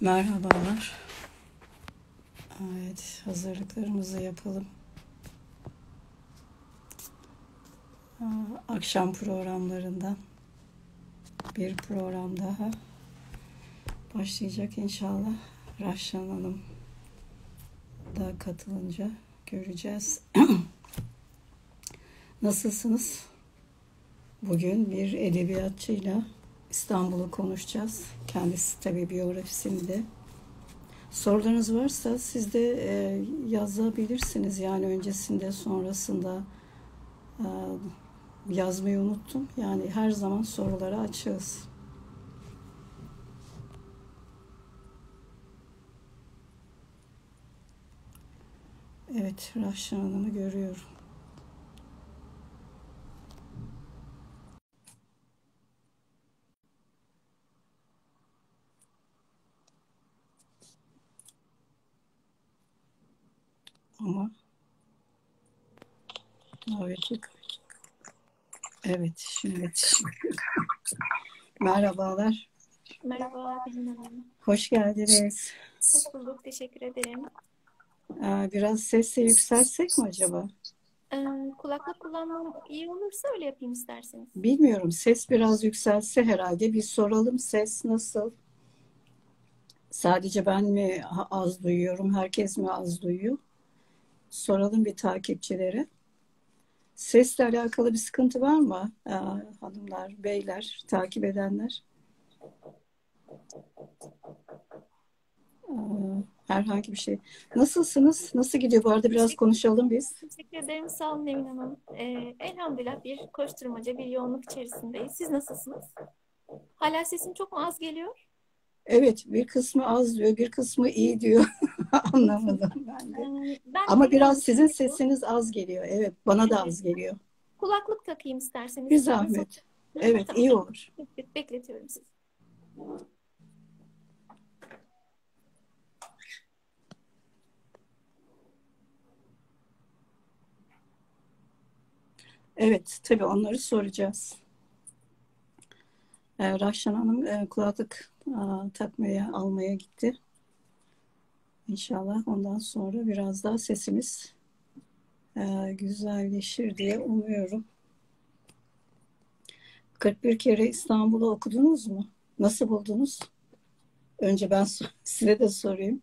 Merhabalar. Evet, hazırlıklarımızı yapalım. Akşam programlarından bir program daha başlayacak inşallah. Rahşan Hanım da katılınca göreceğiz. Nasılsınız? Bugün bir edebiyatçıyla İstanbul'u konuşacağız. Kendisi tabii biyografisinde. Sorularınız varsa siz de e, yazabilirsiniz. Yani öncesinde, sonrasında e, yazmayı unuttum. Yani her zaman sorulara açığız. Evet, Rahşan Hanım'ı görüyorum. Ama evet, evet şimdi merhabalar. Merhaba Pelin Hanım. Hoş geldiniz. Hoş bulduk. Teşekkür ederim. Ee, biraz sesi yükseltsek mi acaba? Ee, kulaklık kullanmam iyi olursa öyle yapayım isterseniz. Bilmiyorum. Ses biraz yükselse herhalde. Bir soralım ses nasıl? Sadece ben mi az duyuyorum? Herkes mi az duyuyor? soralım bir takipçilere. Sesle alakalı bir sıkıntı var mı ee, hanımlar, beyler, takip edenler? Ee, herhangi bir şey. Nasılsınız? Nasıl gidiyor? Bu arada biraz konuşalım biz. Teşekkür ederim. Sağ olun Nevin Hanım. Ee, elhamdülillah bir koşturmaca, bir yoğunluk içerisindeyiz. Siz nasılsınız? Hala sesim çok mu az geliyor? Evet, bir kısmı az diyor, bir kısmı iyi diyor. Anlamadım ben de. Ee, ben Ama biraz sizin sesiniz az geliyor. Evet, bana da az geliyor. Kulaklık takayım isterseniz. Bir zahmet. Evet, Tamam. iyi olur. Bekletiyorum sizi. Evet, tabii onları soracağız. Ee, Rahşan Hanım e, kulaklık a, takmaya, almaya gitti. İnşallah ondan sonra biraz daha sesimiz e, güzelleşir diye umuyorum. 41 kere İstanbul'u okudunuz mu? Nasıl buldunuz? Önce ben size de sorayım.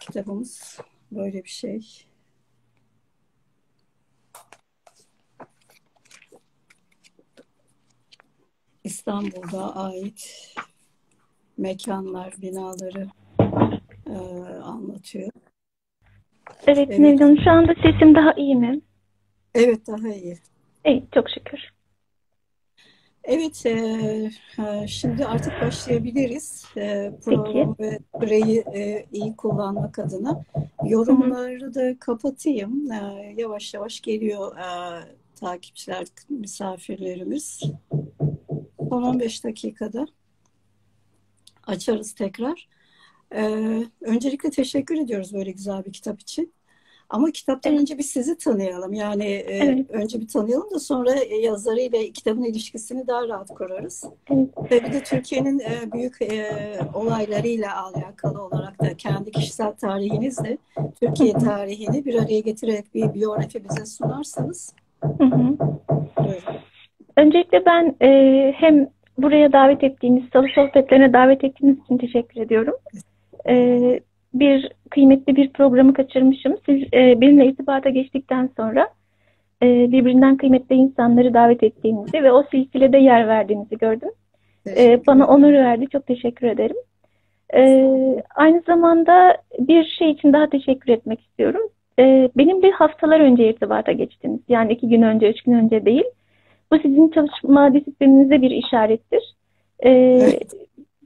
Kitabımız böyle bir şey. İstanbul'da ait mekanlar, binaları e, anlatıyor. Evet, Evet. Nevin şu anda sesim daha iyi mi? Evet, daha iyi. İyi, çok şükür. Evet, e, e, şimdi artık başlayabiliriz. E, program ve süreyi e, iyi kullanmak adına. Yorumları da kapatayım. E, yavaş yavaş geliyor e, takipçiler, misafirlerimiz. Son 15 dakikada açarız tekrar. E, öncelikle teşekkür ediyoruz böyle güzel bir kitap için. Ama kitaptan Evet. önce bir sizi tanıyalım. Yani e, Evet. önce bir tanıyalım da sonra e, yazarıyla kitabın ilişkisini daha rahat kurarız. Evet. Ve bir de Türkiye'nin e, büyük e, olaylarıyla alakalı olarak da kendi kişisel tarihinizle Türkiye tarihini bir araya getirerek bir biyografi bize sunarsanız. Hı hı. Buyurun. Öncelikle ben e, hem buraya davet ettiğiniz, salı sohbetlerine davet ettiğiniz için teşekkür ediyorum. E, bir kıymetli bir programı kaçırmışım. Siz e, benimle irtibata geçtikten sonra e, birbirinden kıymetli insanları davet ettiğinizi ve o silsilede yer verdiğinizi gördüm. E, bana onur verdi. Çok teşekkür ederim. E, aynı zamanda bir şey için daha teşekkür etmek istiyorum. E, benimle haftalar önce irtibata geçtiniz. Yani iki gün önce, üç gün önce değil. Bu sizin çalışma disiplininize bir işarettir. E, Evet.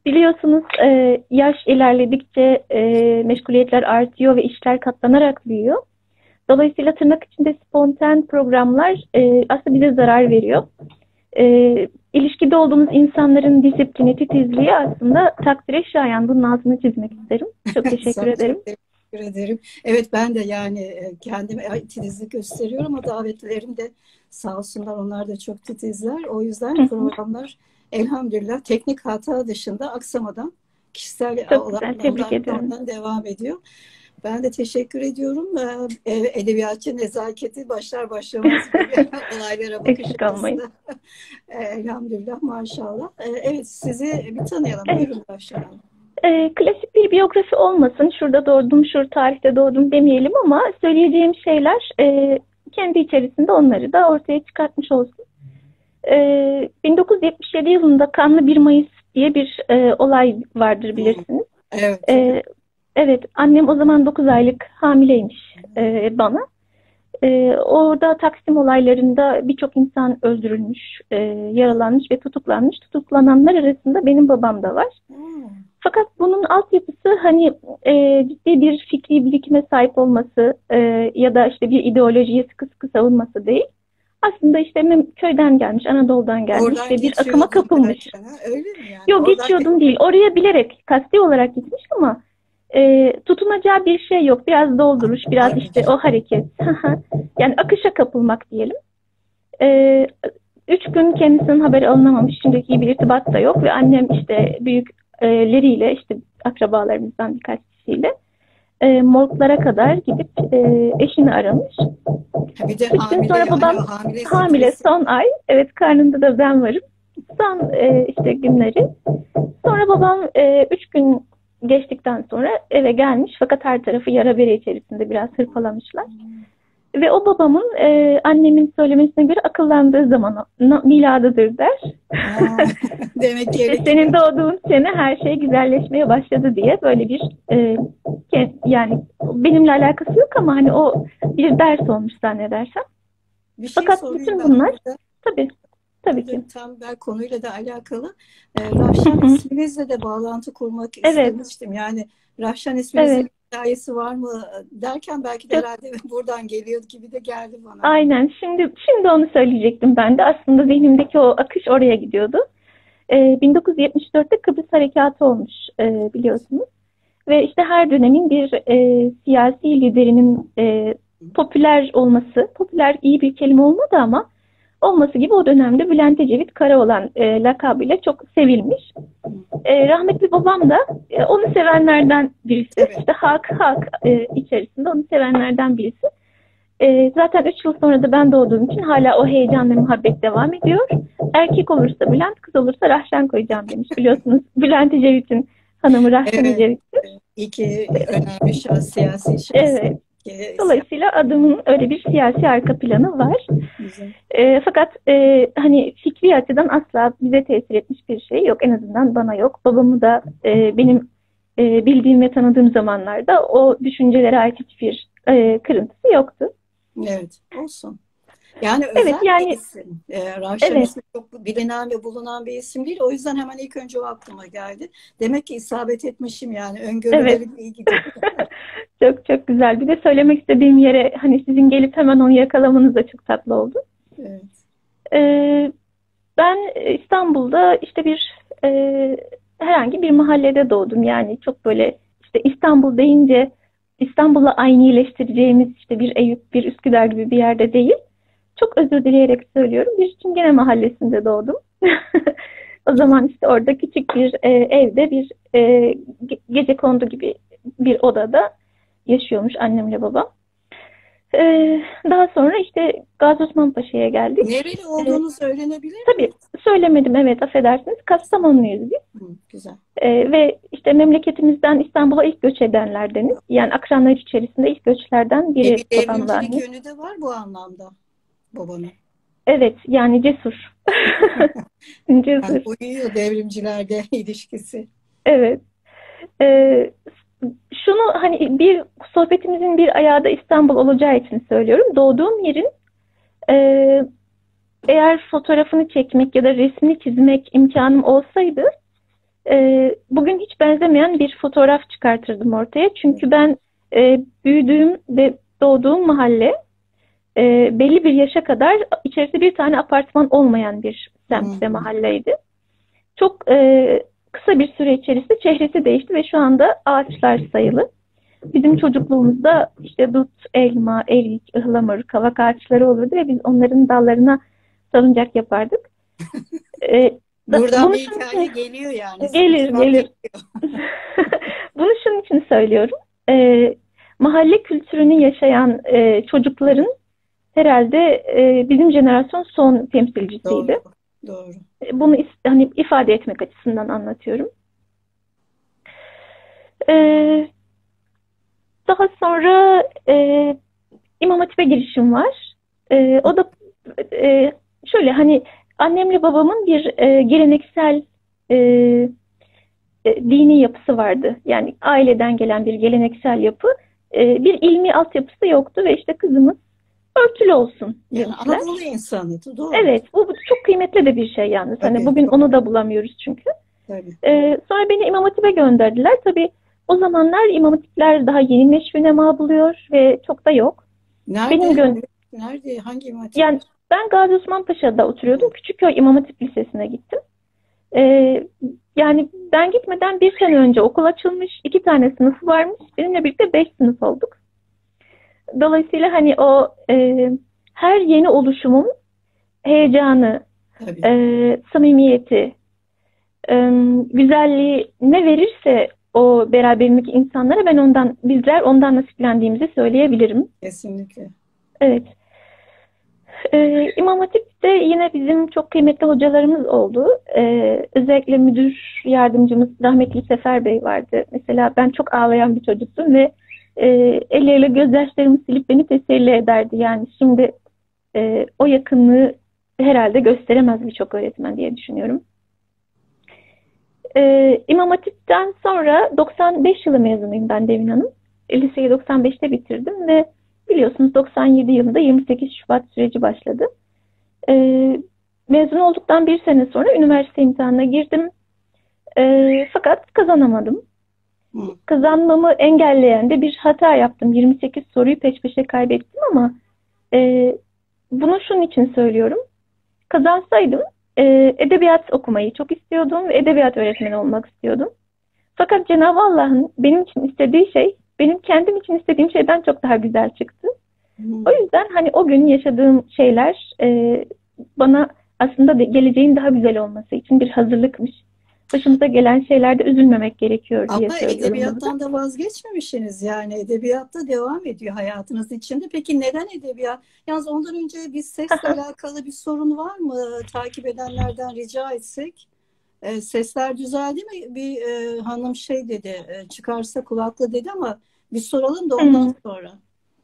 biliyorsunuz e, yaş ilerledikçe e, meşguliyetler artıyor ve işler katlanarak büyüyor. Dolayısıyla tırnak içinde spontan programlar e, aslında bize zarar veriyor. E, ilişkide olduğumuz insanların disiplini, titizliği aslında takdire şayan. Bunun altını çizmek isterim. Çok teşekkür ederim. Teşekkür- ederim. Evet ben de yani e, kendime titizlik gösteriyorum ama davetlilerim de sağ olsunlar onlar da çok titizler. O yüzden programlar elhamdülillah teknik hata dışında aksamadan kişisel Çok güzel, devam ediyor. Ben de teşekkür ediyorum. Ee, edebiyatçı nezaketi başlar başlamaz olaylara bakış açısı. Elhamdülillah maşallah. Evet sizi bir tanıyalım. Evet. Buyurun başlayalım. E, klasik bir biyografi olmasın. Şurada doğdum, şu tarihte doğdum demeyelim ama söyleyeceğim şeyler e, kendi içerisinde onları da ortaya çıkartmış olsun. E, 1977 yılında Kanlı 1 Mayıs diye bir e, olay vardır bilirsiniz. Evet. E, evet, annem o zaman 9 aylık hamileymiş e, bana. E, orada Taksim olaylarında birçok insan öldürülmüş, e, yaralanmış ve tutuklanmış. Tutuklananlar arasında benim babam da var. Hmm. Fakat bunun altyapısı hani e, ciddi bir fikri birikime sahip olması e, ya da işte bir ideolojiye sıkı sıkı savunması değil. Aslında işte köyden gelmiş, Anadolu'dan gelmiş Oradan ve bir akıma kapılmış. Öyle mi yani? Yok Oradan geçiyordum değil. Oraya bilerek kasti olarak gitmiş ama e, tutunacağı bir şey yok. Biraz dolduruş, biraz işte o hareket. yani akışa kapılmak diyelim. E, üç gün kendisinin haberi alınamamış. Şimdiki bir irtibat da yok ve annem işte büyükleriyle işte akrabalarımızdan birkaç kişiyle e, morglara kadar gidip e, eşini aramış. bir de Üç gün sonra babam hamile, hamile son ay. Evet karnında da ben varım. Son e, işte günleri. Sonra babam e, üç gün geçtikten sonra eve gelmiş fakat her tarafı yara bere içerisinde biraz hırpalamışlar. Ve o babamın e, annemin söylemesine göre akıllandığı zaman miladıdır der. demek ki işte senin doğduğun sene her şey güzelleşmeye başladı diye böyle bir e, yani benimle alakası yok ama hani o bir ders olmuş zannedersem. Bir şey Fakat bütün bunlar tabii Tabii ki. Tam ben konuyla da alakalı. E, Rahşan isminizle de bağlantı kurmak istemiştim. Evet. Yani Rahşan isminizin evet. Hikayesi var mı derken belki de herhalde buradan geliyor gibi de geldi bana. Aynen. Şimdi şimdi onu söyleyecektim ben de. Aslında zihnimdeki o akış oraya gidiyordu. E, 1974'te Kıbrıs Harekatı olmuş e, biliyorsunuz. Ve işte her dönemin bir e, siyasi liderinin e, popüler olması, popüler iyi bir kelime olmadı ama olması gibi o dönemde Bülent Ecevit Karaoğlan e, lakabıyla çok sevilmiş. E, rahmetli babam da e, onu sevenlerden birisi. Evet. İşte Hak Hak e, içerisinde onu sevenlerden birisi. E, zaten 3 yıl sonra da ben doğduğum için hala o heyecan ve muhabbet devam ediyor. Erkek olursa Bülent, kız olursa Rahşan koyacağım demiş. Biliyorsunuz Bülent Ecevit'in hanımı Rahşan evet. Ecevit'tir. İki önemli şahs, siyasi şahs. Evet. Dolayısıyla adımın öyle bir siyasi arka planı var. E, fakat e, hani fikri açıdan asla bize tesir etmiş bir şey yok. En azından bana yok. Babamı da e, benim e, bildiğim ve tanıdığım zamanlarda o düşüncelere ait hiçbir e, kırıntısı yoktu. Evet, olsun. Yani özel evet, yani, bir isim. Ee, Ravşan evet. ismi çok bilinen ve bulunan bir isim değil. O yüzden hemen ilk önce o aklıma geldi. Demek ki isabet etmişim yani. Öngörülerim evet. iyi gidiyor. çok çok güzel. Bir de söylemek istediğim yere hani sizin gelip hemen onu yakalamanız da çok tatlı oldu. Evet. Ee, ben İstanbul'da işte bir e, herhangi bir mahallede doğdum. Yani çok böyle işte İstanbul deyince İstanbul'la aynı iyileştireceğimiz işte bir Eyüp, bir Üsküdar gibi bir yerde değil çok özür dileyerek söylüyorum. Bir Çingene mahallesinde doğdum. o zaman işte orada küçük bir e, evde bir e, gece kondu gibi bir odada yaşıyormuş annemle babam. Ee, daha sonra işte Gazi Osman Paşa'ya geldik. Nereli olduğunuz ee, öğrenebilir mi? Tabii söylemedim evet affedersiniz. Kastamonluyuz biz. Hı, güzel. Ee, ve işte memleketimizden İstanbul'a ilk göç edenlerdeniz. Yani akranlar içerisinde ilk göçlerden biri. E, bir devrimcilik yönü de var bu anlamda babanın. Evet yani cesur. cesur. Yani uyuyor devrimcilerle ilişkisi. Evet. Ee, şunu hani bir sohbetimizin bir ayağı da İstanbul olacağı için söylüyorum. Doğduğum yerin e, eğer fotoğrafını çekmek ya da resmini çizmek imkanım olsaydı e, bugün hiç benzemeyen bir fotoğraf çıkartırdım ortaya. Çünkü ben e, büyüdüğüm ve doğduğum mahalle e, belli bir yaşa kadar içerisinde bir tane apartman olmayan bir semt ve mahalleydi. Çok e, kısa bir süre içerisinde çehresi değişti ve şu anda ağaçlar sayılı. bizim çocukluğumuzda işte dut, elma, erik, ıhlamur, kavak ağaçları olurdu ve biz onların dallarına salıncak yapardık. Ee, Buradan bir hikaye için, geliyor yani. Gelir, gelir. bunu şunun için söylüyorum. Ee, mahalle kültürünü yaşayan e, çocukların herhalde e, bizim jenerasyon son temsilcisiydi. Doğru. Doğru. E, bunu hani ifade etmek açısından anlatıyorum. Ee, daha sonra e, İmam Hatip'e girişim var. E, o da e, şöyle hani annemle babamın bir e, geleneksel e, e, dini yapısı vardı. Yani aileden gelen bir geleneksel yapı. E, bir ilmi altyapısı yoktu ve işte kızımız örtülü olsun Yani Anadolu insanı. Doğru. Evet. Bu, çok kıymetli de bir şey yalnız. Hani evet, bugün doğru. onu da bulamıyoruz çünkü. Tabii. E, sonra beni İmam Hatip'e gönderdiler. Tabii o zamanlar İmam Hatipler daha yeni neşvinema buluyor ve çok da yok. Nerede? Benim gö- Nerede? Hangi İmam Hatip? Yani ben Gazi Osman Paşa'da oturuyordum. Küçükköy İmam Hatip Lisesi'ne gittim. Ee, yani ben gitmeden bir sene önce okul açılmış. iki tane sınıfı varmış. Benimle birlikte beş sınıf olduk. Dolayısıyla hani o e, her yeni oluşumun heyecanı, e, samimiyeti, e, güzelliği ne verirse o beraberindeki insanlara ben ondan, bizler ondan nasiplendiğimizi söyleyebilirim. Kesinlikle. Evet. Ee, İmam Hatip'te yine bizim çok kıymetli hocalarımız oldu. Ee, özellikle müdür yardımcımız rahmetli Sefer Bey vardı. Mesela ben çok ağlayan bir çocuktum ve e, elleriyle gözyaşlarımı silip beni teselli ederdi. Yani şimdi e, o yakınlığı herhalde gösteremez birçok öğretmen diye düşünüyorum. Ee, İmam Hatip'ten sonra 95 yılı mezunuyum ben Devin Hanım. Liseyi 95'te bitirdim ve biliyorsunuz 97 yılında 28 Şubat süreci başladı. Ee, mezun olduktan bir sene sonra üniversite imtihanına girdim. Ee, fakat kazanamadım. Kazanmamı engelleyen de bir hata yaptım. 28 soruyu peş peşe kaybettim ama e, bunu şunun için söylüyorum. Kazansaydım e, edebiyat okumayı çok istiyordum ve edebiyat öğretmeni olmak istiyordum. Fakat Cenab-ı Allah'ın benim için istediği şey benim kendim için istediğim şeyden çok daha güzel çıktı. Hmm. O yüzden hani o gün yaşadığım şeyler e, bana aslında geleceğin daha güzel olması için bir hazırlıkmış. Başımıza gelen şeylerde üzülmemek gerekiyor diye Ama söylüyorum. Ama edebiyattan da vazgeçmemişsiniz yani. Edebiyatta devam ediyor hayatınız içinde. Peki neden edebiyat? Yalnız ondan önce bir sesle alakalı bir sorun var mı? Takip edenlerden rica etsek. E, sesler düzeldi mi? Bir e, hanım şey dedi, e, çıkarsa kulaklı dedi ama bir soralım da ondan Hı. sonra.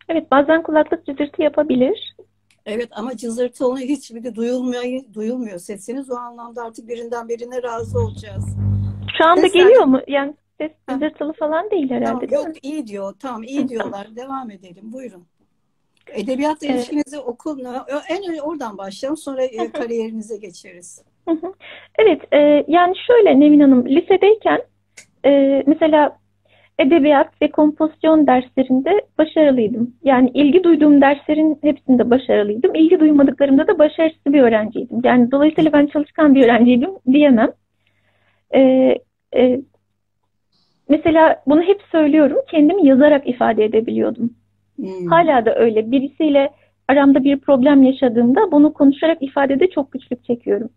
Evet, bazen kulaklık cızırtı yapabilir. Evet ama cızırtı onu hiçbir de duyulmuyor, duyulmuyor sesiniz. O anlamda artık birinden birine razı olacağız. Şu anda Sesler... geliyor mu? Yani ses cızırtılı falan değil herhalde tamam, değil Yok mi? iyi diyor. Tamam iyi diyorlar. Devam edelim. Buyurun. Edebiyatla evet. ilişkinizi okul en oradan başlayalım sonra e, kariyerinize geçeriz. Evet e, yani şöyle Nevin Hanım lisedeyken e, mesela edebiyat ve kompozisyon derslerinde başarılıydım. Yani ilgi duyduğum derslerin hepsinde başarılıydım. İlgi duymadıklarımda da başarısız bir öğrenciydim. Yani dolayısıyla ben çalışkan bir öğrenciydim diyemem. Ee, e, mesela bunu hep söylüyorum. Kendimi yazarak ifade edebiliyordum. Hmm. Hala da öyle. Birisiyle aramda bir problem yaşadığımda bunu konuşarak ifadede çok güçlük çekiyorum.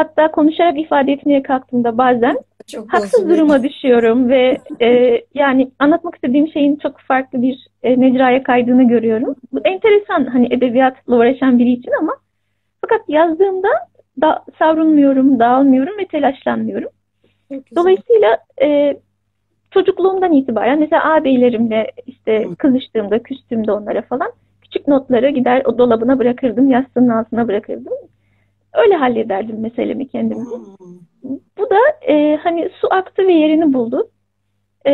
Hatta konuşarak ifade etmeye kalktığımda bazen çok haksız duruma düşüyorum ve e, yani anlatmak istediğim şeyin çok farklı bir e, mecraya kaydığını görüyorum. Bu enteresan hani edebiyatla uğraşan biri için ama fakat yazdığımda da savrulmuyorum, dağılmıyorum ve telaşlanmıyorum. Dolayısıyla e, çocukluğumdan itibaren mesela ağabeylerimle işte kızıştığımda, küstüğümde onlara falan küçük notları gider o dolabına bırakırdım, yastığının altına bırakırdım. Öyle hallederdim meselemi kendimce. Hmm. Bu da e, hani su aktı ve yerini buldu. E,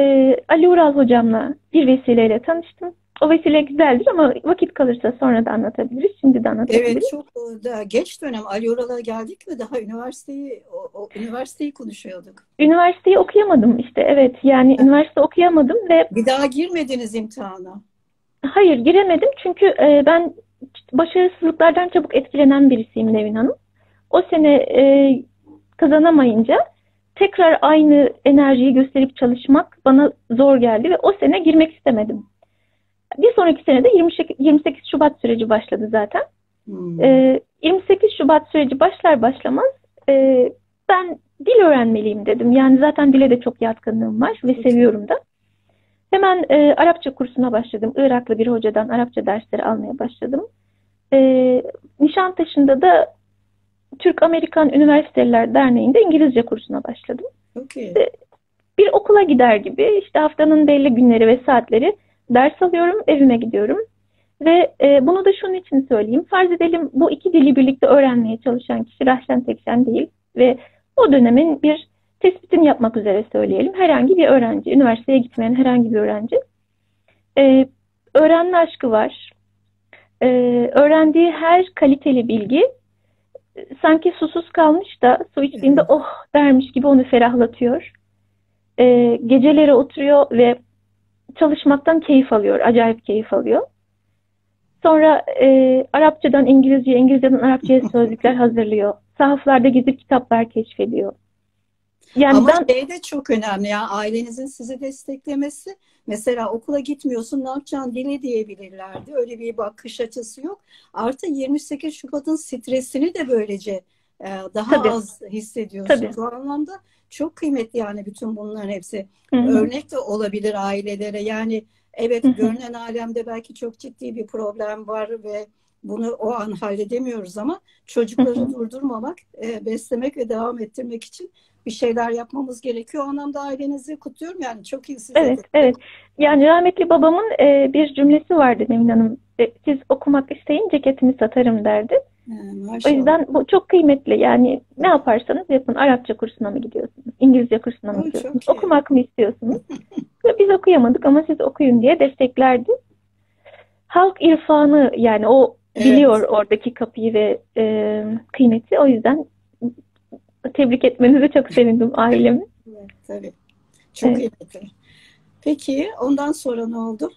Ali Ural hocamla bir vesileyle tanıştım. O vesile güzeldir ama vakit kalırsa sonra da anlatabiliriz. Şimdi de anlatabiliriz. Evet çok e, da geç dönem Ali Ural'a geldik ve daha üniversiteyi o, o, üniversiteyi konuşuyorduk. Üniversiteyi okuyamadım işte evet. Yani üniversite okuyamadım ve bir daha girmediniz imtihana. Hayır giremedim çünkü e, ben başarısızlıklardan çabuk etkilenen birisiyim Nevin Hanım o sene e, kazanamayınca tekrar aynı enerjiyi gösterip çalışmak bana zor geldi ve o sene girmek istemedim. Bir sonraki sene de 28 Şubat süreci başladı zaten. Hmm. E, 28 Şubat süreci başlar başlamaz e, ben dil öğrenmeliyim dedim. Yani zaten dile de çok yatkınlığım var ve seviyorum da. Hemen e, Arapça kursuna başladım. Iraklı bir hocadan Arapça dersleri almaya başladım. E, Nişantaşı'nda da Türk-Amerikan Üniversiteler Derneği'nde İngilizce kursuna başladım. Okay. Bir okula gider gibi işte haftanın belli günleri ve saatleri ders alıyorum, evime gidiyorum. Ve e, bunu da şunun için söyleyeyim. Farz edelim bu iki dili birlikte öğrenmeye çalışan kişi Rahşan Tekşen değil ve o dönemin bir tespitini yapmak üzere söyleyelim. Herhangi bir öğrenci, üniversiteye gitmeyen herhangi bir öğrenci. E, öğrenme aşkı var. E, öğrendiği her kaliteli bilgi sanki susuz kalmış da su içtiğinde oh dermiş gibi onu ferahlatıyor. E, geceleri oturuyor ve çalışmaktan keyif alıyor, acayip keyif alıyor. Sonra e, Arapçadan İngilizce, İngilizceden Arapçaya sözlükler hazırlıyor. Sahaflarda gidip kitaplar keşfediyor. Yani Ama ben... şey de çok önemli ya ailenizin sizi desteklemesi. Mesela okula gitmiyorsun ne yapacaksın dile diyebilirlerdi. Öyle bir bakış açısı yok. Artı 28 Şubat'ın stresini de böylece e, daha Tabii. az hissediyorsun. Tabii. Bu anlamda çok kıymetli yani bütün bunların hepsi. Hı-hı. Örnek de olabilir ailelere. Yani evet Hı-hı. görünen alemde belki çok ciddi bir problem var ve bunu o an halledemiyoruz ama çocukları Hı-hı. durdurmamak, e, beslemek ve devam ettirmek için bir şeyler yapmamız gerekiyor. O anlamda ailenizi kutluyorum. Yani çok iyi size. Evet, evet. Yani rahmetli babamın e, bir cümlesi vardı Nevin Hanım. E, siz okumak isteyin ceketimi satarım derdi. o yüzden bu çok kıymetli. Yani ne yaparsanız yapın. Arapça kursuna mı gidiyorsunuz? İngilizce kursuna mı gidiyorsunuz? Okumak mı istiyorsunuz? Biz okuyamadık ama siz okuyun diye desteklerdi. Halk irfanı yani o biliyor evet. oradaki kapıyı ve e, kıymeti. O yüzden tebrik etmenize çok sevindim ailemi. Evet, tabii. Çok evet. iyi. Peki ondan sonra ne oldu?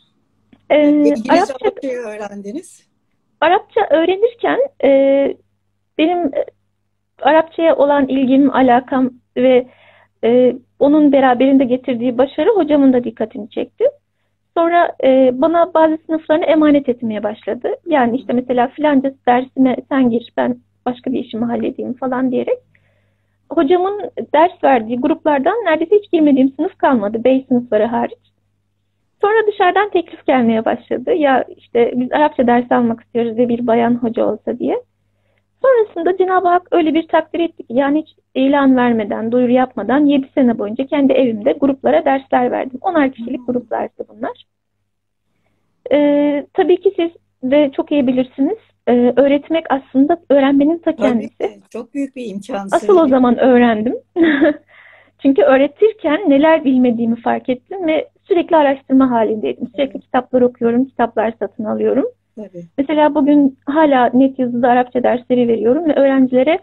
Ee, İngilizce Arapça, öğrendiniz. Arapça öğrenirken e, benim e, Arapçaya olan ilgim, alakam ve e, onun beraberinde getirdiği başarı hocamın da dikkatini çekti. Sonra e, bana bazı sınıflarını emanet etmeye başladı. Yani işte mesela filanca dersine sen gir ben başka bir işimi halledeyim falan diyerek hocamın ders verdiği gruplardan neredeyse hiç girmediğim sınıf kalmadı. Bey sınıfları hariç. Sonra dışarıdan teklif gelmeye başladı. Ya işte biz Arapça ders almak istiyoruz ve bir bayan hoca olsa diye. Sonrasında Cenab-ı Hak öyle bir takdir etti ki yani hiç ilan vermeden, duyuru yapmadan 7 sene boyunca kendi evimde gruplara dersler verdim. 10'ar kişilik gruplardı bunlar. Ee, tabii ki siz de çok iyi bilirsiniz e, öğretmek aslında öğrenmenin ta kendisi. Tabii, çok büyük bir imkan. Asıl o zaman öğrendim. Çünkü öğretirken neler bilmediğimi fark ettim ve sürekli araştırma halindeydim. Sürekli evet. kitaplar okuyorum, kitaplar satın alıyorum. Tabii. Mesela bugün hala net yazıda Arapça dersleri veriyorum ve öğrencilere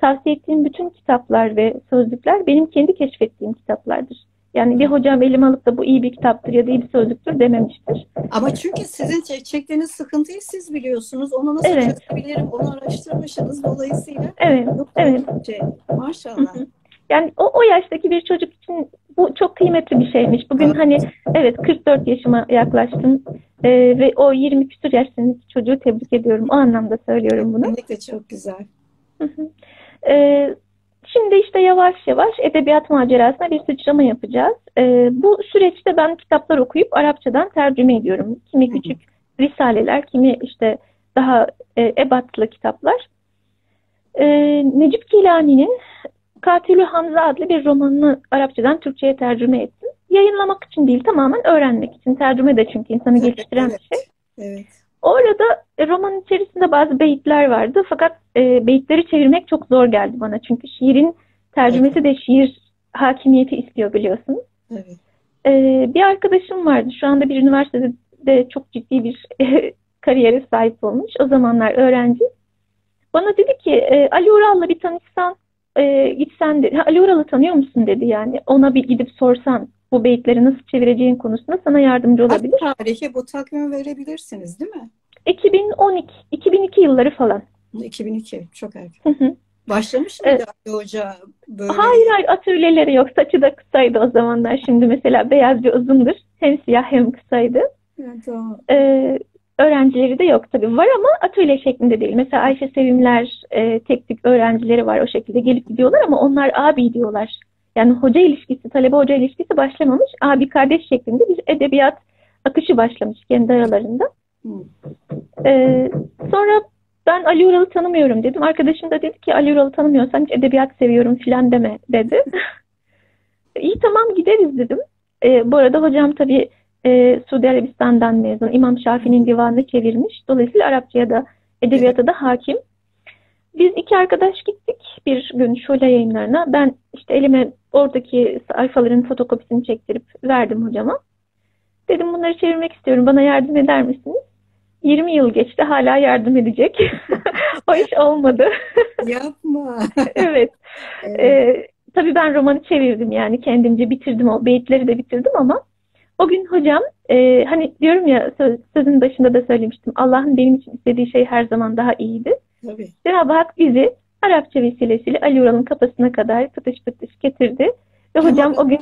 tavsiye ettiğim bütün kitaplar ve sözlükler benim kendi keşfettiğim kitaplardır. Yani bir hocam elim alıp da bu iyi bir kitaptır ya da iyi bir sözlüktür dememiştir. Ama çünkü sizin çektiğiniz sıkıntıyı siz biliyorsunuz. Onu nasıl evet. çözebilirim onu araştırmışsınız dolayısıyla. Evet, Yok, evet. Şey, maşallah. Yani o, o yaştaki bir çocuk için bu çok kıymetli bir şeymiş. Bugün evet. hani evet 44 yaşıma yaklaştım ee, ve o 20 küsur yaşındaki çocuğu tebrik ediyorum. O anlamda söylüyorum bunu. Kesinlikle çok güzel. Ee, Şimdi işte yavaş yavaş edebiyat macerasına bir sıçrama yapacağız. Ee, bu süreçte ben kitaplar okuyup Arapçadan tercüme ediyorum. Kimi küçük risaleler, kimi işte daha e, ebatlı kitaplar. Ee, Necip Gilani'nin Katilü Hamza adlı bir romanını Arapçadan Türkçe'ye tercüme ettim. Yayınlamak için değil, tamamen öğrenmek için. Tercüme de çünkü insanı geliştiren evet, bir şey. Evet. Orada e, romanın içerisinde bazı beyitler vardı fakat e, beyitleri çevirmek çok zor geldi bana. Çünkü şiirin tercümesi de şiir hakimiyeti istiyor biliyorsunuz. Evet. E, bir arkadaşım vardı. Şu anda bir üniversitede çok ciddi bir e, kariyere sahip olmuş. O zamanlar öğrenci. Bana dedi ki e, Ali Ural'la bir tanışsan e, gitsen dedi. Ali Ural'ı tanıyor musun dedi yani. Ona bir gidip sorsan bu beyitleri nasıl çevireceğin konusunda sana yardımcı olabilir. Kaç tarihi bu takvimi verebilirsiniz değil mi? 2012, 2002 yılları falan. 2002 çok erken. Hı hı. Başlamış mıydı Ali Hoca böyle? Hayır hayır atölyeleri yok. Saçı da kısaydı o zamanlar. Şimdi mesela beyaz bir uzundur. Hem siyah hem kısaydı. Evet, tamam. Ee, öğrencileri de yok tabii. Var ama atölye şeklinde değil. Mesela Ayşe Sevimler e, tek tük öğrencileri var o şekilde gelip gidiyorlar ama onlar abi diyorlar. Yani hoca ilişkisi, talebe hoca ilişkisi başlamamış. Abi kardeş şeklinde bir edebiyat akışı başlamış kendi aralarında. Ee, sonra ben Ali Ural'ı tanımıyorum dedim. Arkadaşım da dedi ki Ali Ural'ı tanımıyorsan hiç edebiyat seviyorum filan deme dedi. İyi tamam gideriz dedim. Ee, bu arada hocam tabii e, Suudi Arabistan'dan mezun. İmam Şafii'nin divanını çevirmiş. Dolayısıyla Arapçaya da edebiyata da hakim. Biz iki arkadaş gittik bir gün şöyle yayınlarına. Ben işte elime oradaki sayfaların fotokopisini çektirip verdim hocama. Dedim bunları çevirmek istiyorum. Bana yardım eder misiniz? 20 yıl geçti hala yardım edecek. o iş olmadı. Yapma. evet. Evet. Ee, tabii ben romanı çevirdim yani kendimce bitirdim o beyitleri de bitirdim ama o gün hocam e, hani diyorum ya söz, sözün başında da söylemiştim Allah'ın benim için istediği şey her zaman daha iyiydi. Tabii. Cenab-ı Hak bizi Arapça vesilesiyle Ali Ural'ın kapısına kadar pıtış pıtış getirdi. Ve hocam o gün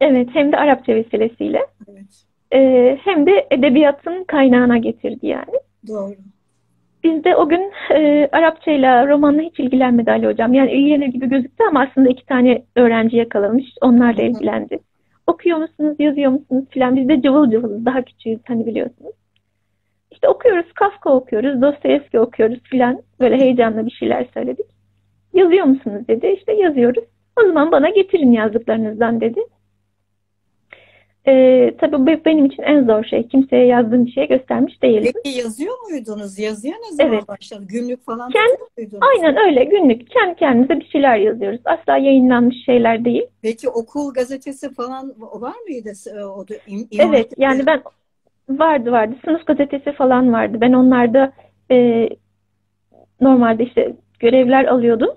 evet hem de Arapça vesilesiyle Evet. e, hem de edebiyatın kaynağına getirdi yani. Doğru. Biz de o gün e, Arapçayla, romanla hiç ilgilenmedi Ali Hocam. Yani ilgilenir gibi gözüktü ama aslında iki tane öğrenci yakalamış. Onlarla ilgilendi. Okuyor musunuz, yazıyor musunuz filan. Biz de cıvıl cıvılız, daha küçüğüz hani biliyorsunuz. İşte okuyoruz, Kafka okuyoruz, Dostoyevski okuyoruz filan. Böyle heyecanla bir şeyler söyledik. Yazıyor musunuz dedi. İşte yazıyoruz. O zaman bana getirin yazdıklarınızdan dedi. Ee, tabii benim için en zor şey. Kimseye yazdığım bir şey göstermiş değilim. Peki yazıyor muydunuz? Yazıya ne zaman Evet. başladı? Günlük falan Kend- muydunuz? Aynen öyle günlük kendi kendimize bir şeyler yazıyoruz. Asla yayınlanmış şeyler değil. Peki okul gazetesi falan var mıydı? E, O da, im, Evet yani ben vardı vardı sınıf gazetesi falan vardı. Ben onlarda e, normalde işte görevler alıyordum.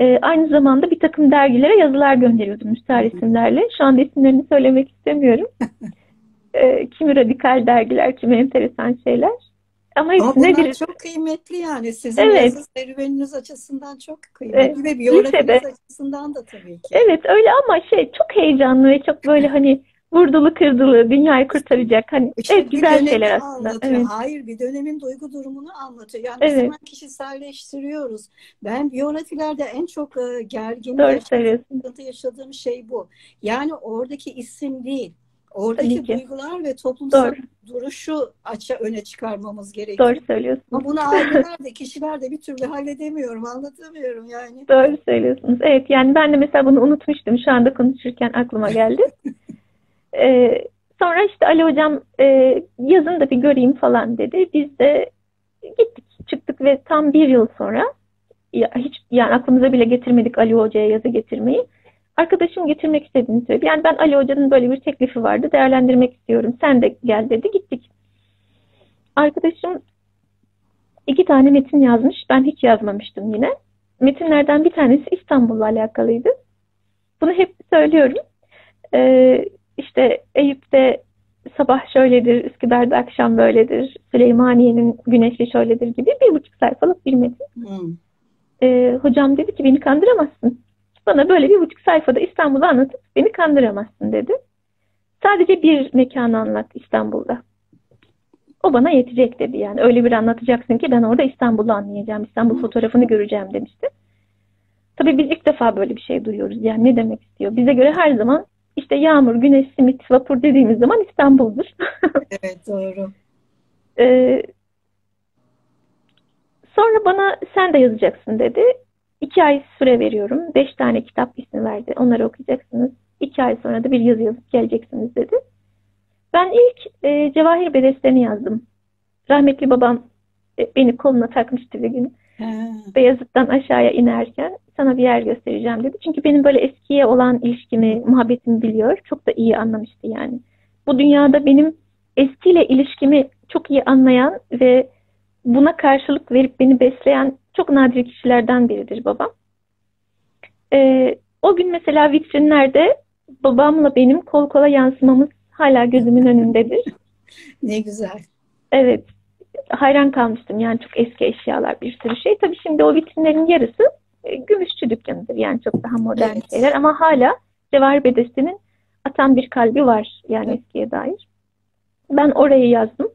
E, aynı zamanda bir takım dergilere yazılar gönderiyordum müstahar isimlerle. Şu anda isimlerini söylemek istemiyorum. e, kimi radikal dergiler, kimi enteresan şeyler. Ama hepsine bir çok kıymetli yani. Sizin Evet. yazı serüveniniz açısından çok kıymetli Evet, ve biyografiniz lisede. açısından da tabii ki. Evet öyle ama şey çok heyecanlı ve çok böyle hani vurdulu kırdılı dünyayı kurtaracak hani İşte evet güzel şeyler aslında. anlatıyor. Evet. Hayır bir dönemin duygu durumunu anlatıyor. Yani Evet. hemen kişiselleştiriyoruz. Ben biyografilerde en çok e, gergin sıkıntı yaşadığım şey bu. Yani oradaki isim değil. Oradaki ki. duygular ve toplumsal Doğru. duruşu açı öne çıkarmamız gerekiyor. Doğru söylüyorsunuz. Ama bunu aileler de kişiler de bir türlü halledemiyorum, anlatamıyorum yani. Doğru söylüyorsunuz. Evet yani ben de mesela bunu unutmuştum. Şu anda konuşurken aklıma geldi. Ee, sonra işte Ali hocam e, yazın da bir göreyim falan dedi. Biz de gittik çıktık ve tam bir yıl sonra ya hiç yani aklımıza bile getirmedik Ali hocaya yazı getirmeyi. Arkadaşım getirmek istediğini söyledi. Yani ben Ali hocanın böyle bir teklifi vardı. Değerlendirmek istiyorum. Sen de gel dedi. Gittik. Arkadaşım iki tane metin yazmış. Ben hiç yazmamıştım yine. Metinlerden bir tanesi İstanbul'la alakalıydı. Bunu hep söylüyorum. Ee, işte Eyüp'te sabah şöyledir, Üsküdar'da akşam böyledir, Süleymaniye'nin güneşli şöyledir gibi bir buçuk sayfalık bir metin. Hmm. Ee, hocam dedi ki beni kandıramazsın. Bana böyle bir buçuk sayfada İstanbul'u anlatıp beni kandıramazsın dedi. Sadece bir mekanı anlat İstanbul'da. O bana yetecek dedi yani. Öyle bir anlatacaksın ki ben orada İstanbul'u anlayacağım. İstanbul fotoğrafını göreceğim demişti. Tabii biz ilk defa böyle bir şey duyuyoruz. Yani ne demek istiyor? Bize göre her zaman işte yağmur, güneş, simit, vapur dediğimiz zaman İstanbul'dur. Evet doğru. Ee, sonra bana sen de yazacaksın dedi. İki ay süre veriyorum. Beş tane kitap ismi verdi. Onları okuyacaksınız. İki ay sonra da bir yazı yazıp geleceksiniz dedi. Ben ilk e, Cevahir Bedesteni yazdım. Rahmetli babam e, beni koluna takmıştı bir gün. Beyazıt'tan aşağıya inerken sana bir yer göstereceğim dedi. Çünkü benim böyle eskiye olan ilişkimi, muhabbetimi biliyor. Çok da iyi anlamıştı yani. Bu dünyada benim eskiyle ilişkimi çok iyi anlayan ve buna karşılık verip beni besleyen çok nadir kişilerden biridir babam. Ee, o gün mesela vitrinlerde babamla benim kol kola yansımamız hala gözümün önündedir. ne güzel. Evet. Hayran kalmıştım. Yani çok eski eşyalar bir sürü şey. Tabii şimdi o vitrinlerin yarısı e, gümüşçü dükkanıdır. Yani çok daha modern Evet. şeyler ama hala Cevahir Bedesti'nin atan bir kalbi var yani Evet. eskiye dair. Ben orayı yazdım.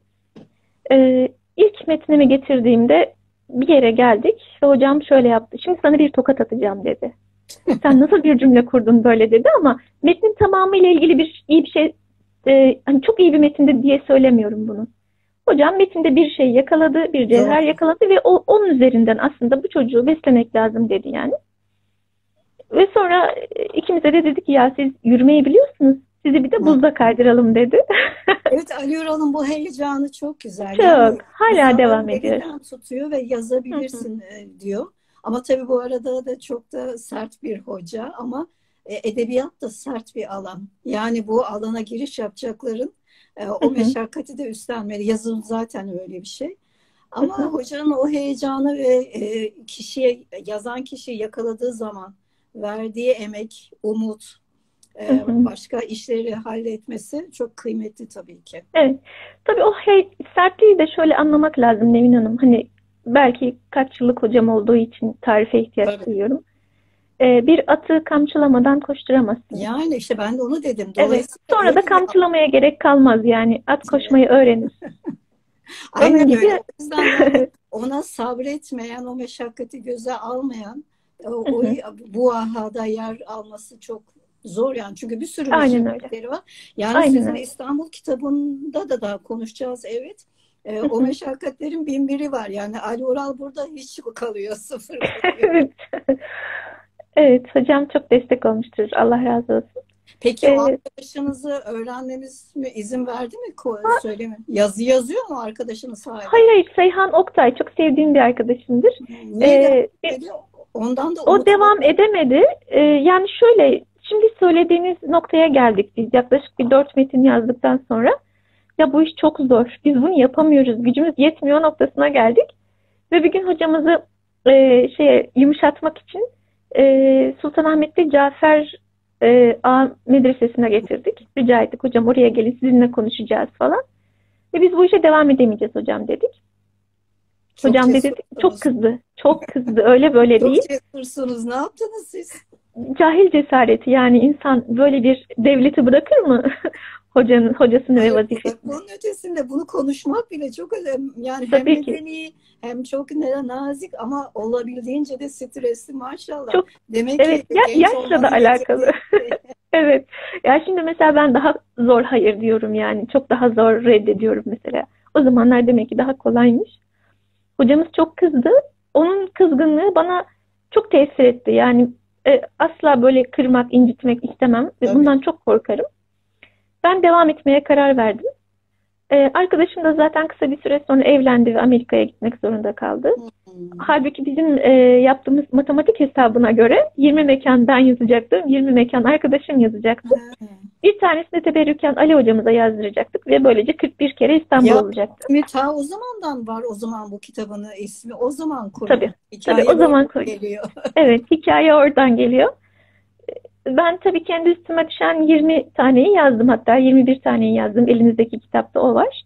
Ee, ilk metnimi getirdiğimde bir yere geldik ve hocam şöyle yaptı. Şimdi sana bir tokat atacağım dedi. Sen nasıl bir cümle kurdun böyle dedi ama metnin tamamıyla ilgili bir iyi bir şey e, hani çok iyi bir metinde diye söylemiyorum bunu. Hocam metinde bir şey yakaladı, bir cevher Doğru. yakaladı ve o, onun üzerinden aslında bu çocuğu beslemek lazım dedi yani. Ve sonra e, ikimize de dedi ki ya siz yürümeyi biliyorsunuz. Sizi bir de buzda kaydıralım dedi. Evet Ali Ural'ın bu heyecanı çok güzel. Çok. Yani Hala devam ediyor. tutuyor ve yazabilirsin e, diyor. Ama tabii bu arada da çok da sert bir hoca ama e, edebiyat da sert bir alan. Yani bu alana giriş yapacakların e, o meşakkati de üstlenmeli. Yazın zaten öyle bir şey. Ama hocanın o heyecanı ve e, kişiye yazan kişiyi yakaladığı zaman verdiği emek, umut, e, başka işleri halletmesi çok kıymetli tabii ki. Evet. Tabii o hey, sertliği de şöyle anlamak lazım Nevin Hanım. Hani belki kaç yıllık hocam olduğu için tarife ihtiyaç Tabii. duyuyorum. Ee, bir atı kamçılamadan koşturamazsın. Yani işte ben de onu dedim. Evet. Sonra öyle da kamçılamaya gerek kalmaz yani. At koşmayı öğrenir. Aynen Onun öyle. gibi- O yüzden yani ona sabretmeyen, o meşakkati göze almayan, o, o- bu ahada yer alması çok zor yani. Çünkü bir sürü meşakkatleri var. Yani Aynen sizin öyle. İstanbul kitabında da daha konuşacağız evet. Hı o meşakkatlerin bin biri var. Yani Ali Oral burada hiç kalıyor, sıfır kalıyor. Evet. Hocam çok destek olmuştur. Allah razı olsun. Peki o Ee, arkadaşınızı öğrenmemiz mi izin verdi mi? Ko- Söyleme. Yazı yazıyor mu arkadaşınız hala? Hayır hayır, Seyhan Oktay çok sevdiğim bir arkadaşımdır. Niye Ee, dedi? Ondan da O umut devam edemedi. Ee, yani şöyle, şimdi söylediğiniz noktaya geldik biz. Yaklaşık bir dört metin yazdıktan sonra. Ya bu iş çok zor. Biz bunu yapamıyoruz. Gücümüz yetmiyor noktasına geldik. Ve bir gün hocamızı e, şeye yumuşatmak için e, Sultanahmet'te Cafer e, Ağa Medresesi'ne getirdik. Rica ettik hocam oraya gelin sizinle konuşacağız falan. Ve biz bu işe devam edemeyeceğiz hocam dedik. Çok hocam dedi cesursunuz. çok kızdı. Çok kızdı. Öyle böyle Çok değil. cesursunuz. Ne yaptınız siz? Cahil cesareti yani insan böyle bir devleti bırakır mı? Hocanın, hocasını ve Hayır, vazifesini. Bunun ötesinde bunu konuşmak bile çok önemli. Yani hem Tabii ki. medeni hem çok nazik ama olabildiğince de stresli maşallah. Çok- Demek Evet, ki ya- yaşla da alakalı. Evet. Ya şimdi mesela ben daha zor hayır diyorum yani. Çok daha zor reddediyorum mesela. O zamanlar demek ki daha kolaymış. Hocamız çok kızdı. Onun kızgınlığı bana çok tesir etti. Yani e, asla böyle kırmak, incitmek istemem ve bundan çok korkarım. Ben devam etmeye karar verdim. E, arkadaşım da zaten kısa bir süre sonra evlendi ve Amerika'ya gitmek zorunda kaldı. Hmm. Halbuki bizim e, yaptığımız matematik hesabına göre 20 mekan ben yazacaktım, 20 mekan arkadaşım yazacaktı. Ha. Bir tanesini teberrüken Ali hocamıza yazdıracaktık ve böylece 41 kere İstanbul Ya- olacaktı. Ta o zamandan var o zaman bu kitabın ismi. O zaman kuruyor. Tabii, Hikaye tabii, o zaman koyuyor. geliyor. Evet, hikaye oradan geliyor. Ben tabii kendi üstüme düşen 20 taneyi yazdım hatta 21 taneyi yazdım. Elinizdeki kitapta o var.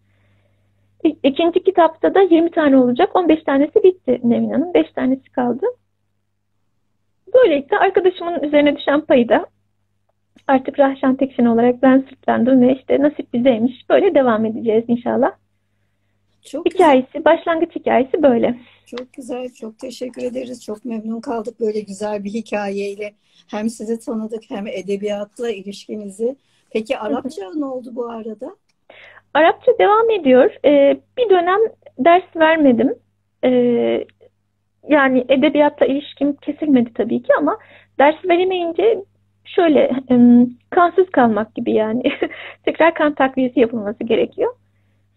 İkinci kitapta da 20 tane olacak. 15 tanesi bitti Nevin Hanım. 5 tanesi kaldı. Böylelikle arkadaşımın üzerine düşen payı da artık Rahşan Tekşin olarak ben sırtlandım ve işte nasip bizeymiş. Böyle devam edeceğiz inşallah. Çok güzel. Hikayesi, başlangıç hikayesi böyle. Çok güzel, çok teşekkür ederiz. Çok memnun kaldık böyle güzel bir hikayeyle. Hem sizi tanıdık hem edebiyatla ilişkinizi. Peki Arapça ne oldu bu arada? Arapça devam ediyor. Ee, bir dönem ders vermedim. Ee, yani edebiyatla ilişkim kesilmedi tabii ki ama ders veremeyince şöyle kansız kalmak gibi yani. Tekrar kan takviyesi yapılması gerekiyor.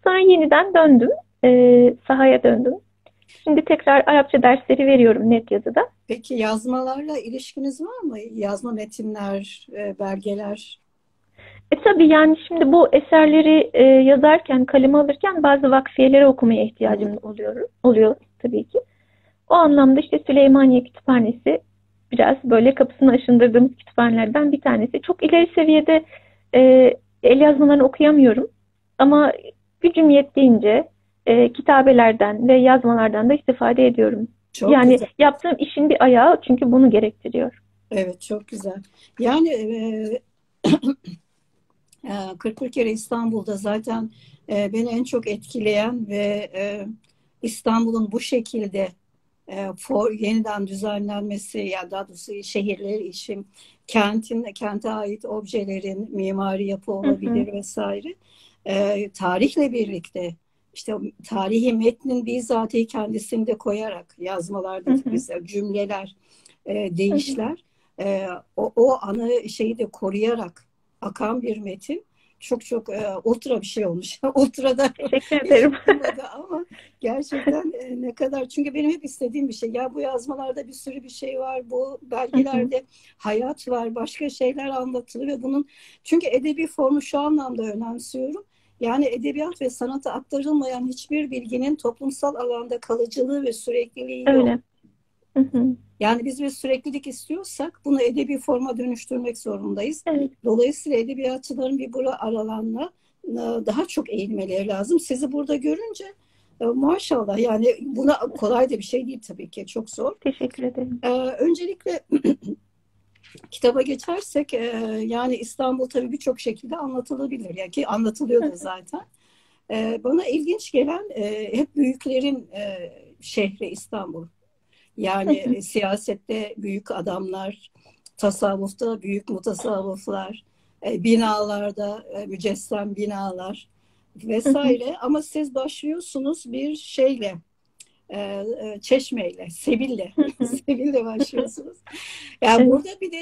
Sonra yeniden döndüm. Ee, sahaya döndüm. Şimdi tekrar Arapça dersleri veriyorum net yazıda. Peki yazmalarla ilişkiniz var mı? Yazma metinler, e, belgeler. E tabii yani şimdi bu eserleri e, yazarken, kaleme alırken bazı vakfiyeleri okumaya ihtiyacım oluyor, oluyor tabii ki. O anlamda işte Süleymaniye Kütüphanesi biraz böyle kapısını aşındırdığımız kütüphanelerden bir tanesi. Çok ileri seviyede e, el yazmalarını okuyamıyorum. Ama gücüm yettiğince e, kitabelerden ve yazmalardan da istifade ediyorum. Çok Yani güzel. yaptığım işin bir ayağı çünkü bunu gerektiriyor. Evet, çok güzel. Yani e, e, 41 kere İstanbul'da zaten e, beni en çok etkileyen ve e, İstanbul'un bu şekilde e, for, yeniden düzenlenmesi ya daha doğrusu şehirler için kentin kente ait objelerin mimari yapı olabilir vesaire e, tarihle birlikte işte tarihi metnin bizzatihi kendisinde koyarak yazmalarda Hı hı. mesela cümleler e, deyişler e, o, o anı şeyi de koruyarak akan bir metin çok çok e, ultra bir şey olmuş. ultra da Teşekkür ederim. Yapılmadı ama gerçekten e, ne kadar çünkü benim hep istediğim bir şey ya bu yazmalarda bir sürü bir şey var bu belgelerde hayat var başka şeyler anlatılıyor ve bunun çünkü edebi formu şu anlamda önemsiyorum yani edebiyat ve sanata aktarılmayan hiçbir bilginin toplumsal alanda kalıcılığı ve sürekliliği yok. Öyle. Hı hı. Yani biz bir süreklilik istiyorsak bunu edebi forma dönüştürmek zorundayız. Evet. Dolayısıyla edebiyatçıların bir bura aralanma e, daha çok eğilmeleri lazım. Sizi burada görünce e, maşallah yani buna kolay da bir şey değil tabii ki çok zor. Teşekkür ederim. Ee, öncelikle kitaba geçersek e, yani İstanbul tabii birçok şekilde anlatılabilir. Yani ki anlatılıyor da zaten. E, bana ilginç gelen e, hep büyüklerin e, şehri İstanbul. Yani siyasette büyük adamlar, tasavvufta büyük mutasavvıflar, e, binalarda e, mücessem binalar vesaire. Ama siz başlıyorsunuz bir şeyle, e, e, çeşmeyle, Sebil'le, Sebil'le başlıyorsunuz. Yani Evet. burada bir de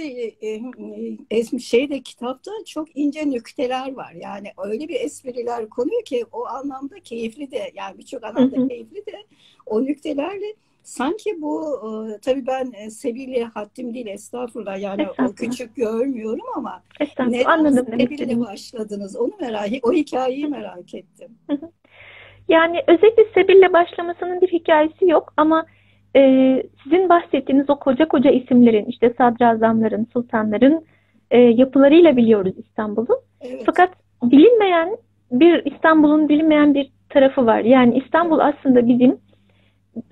e, e, şeyde kitapta çok ince nükteler var. Yani öyle bir espriler konuyor ki o anlamda keyifli de yani birçok anlamda keyifli de o nüktelerle sanki bu e, tabii ben e, Sebil'le haddim değil estağfurullah yani o Estağfurullah. küçük görmüyorum ama neden istediğimi. başladınız onu merak o hikayeyi merak ettim. Yani özellikle Sebil'le başlamasının bir hikayesi yok ama e, sizin bahsettiğiniz o koca koca isimlerin, işte sadrazamların, sultanların e, yapılarıyla biliyoruz İstanbul'u. Evet. Fakat bilinmeyen bir İstanbul'un bilinmeyen bir tarafı var. Yani İstanbul aslında bizim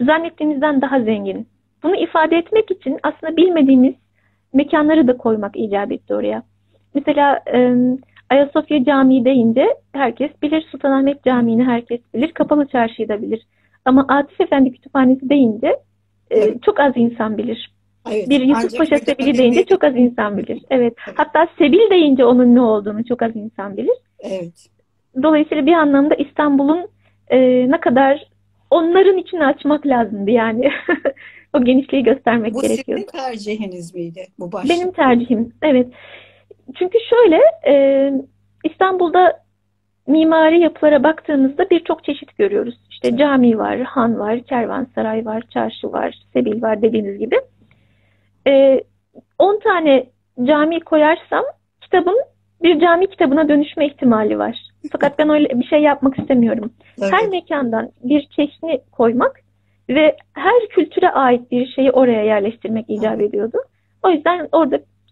zannettiğimizden daha zengin. Bunu ifade etmek için aslında bilmediğimiz mekanları da koymak icap etti oraya. Mesela e, Ayasofya Camii deyince herkes bilir, Sultanahmet Camii'ni herkes bilir, Kapalı Çarşı'yı da bilir. Ama Atif Efendi Kütüphanesi deyince e, Evet. çok az insan bilir. Evet. Bir Yusuf Paşa Sebili deyince çok az insan bilir. Evet. Evet. Hatta Sebil deyince onun ne olduğunu çok az insan bilir. Evet. Dolayısıyla bir anlamda İstanbul'un e, ne kadar onların içini açmak lazımdı yani. O genişliği göstermek Bu gerekiyor. sizin tercihiniz miydi bu başlık? Benim tercihim, evet. Çünkü şöyle, e, İstanbul'da mimari yapılara baktığımızda birçok çeşit görüyoruz. İşte cami var, han var, kervansaray var, çarşı var, sebil var dediğiniz gibi. E, 10 tane cami koyarsam kitabın bir cami kitabına dönüşme ihtimali var. Fakat ben öyle bir şey yapmak istemiyorum. Tabii. Her mekandan bir çeşni koymak ve her kültüre ait bir şeyi oraya yerleştirmek icap ediyordu. O yüzden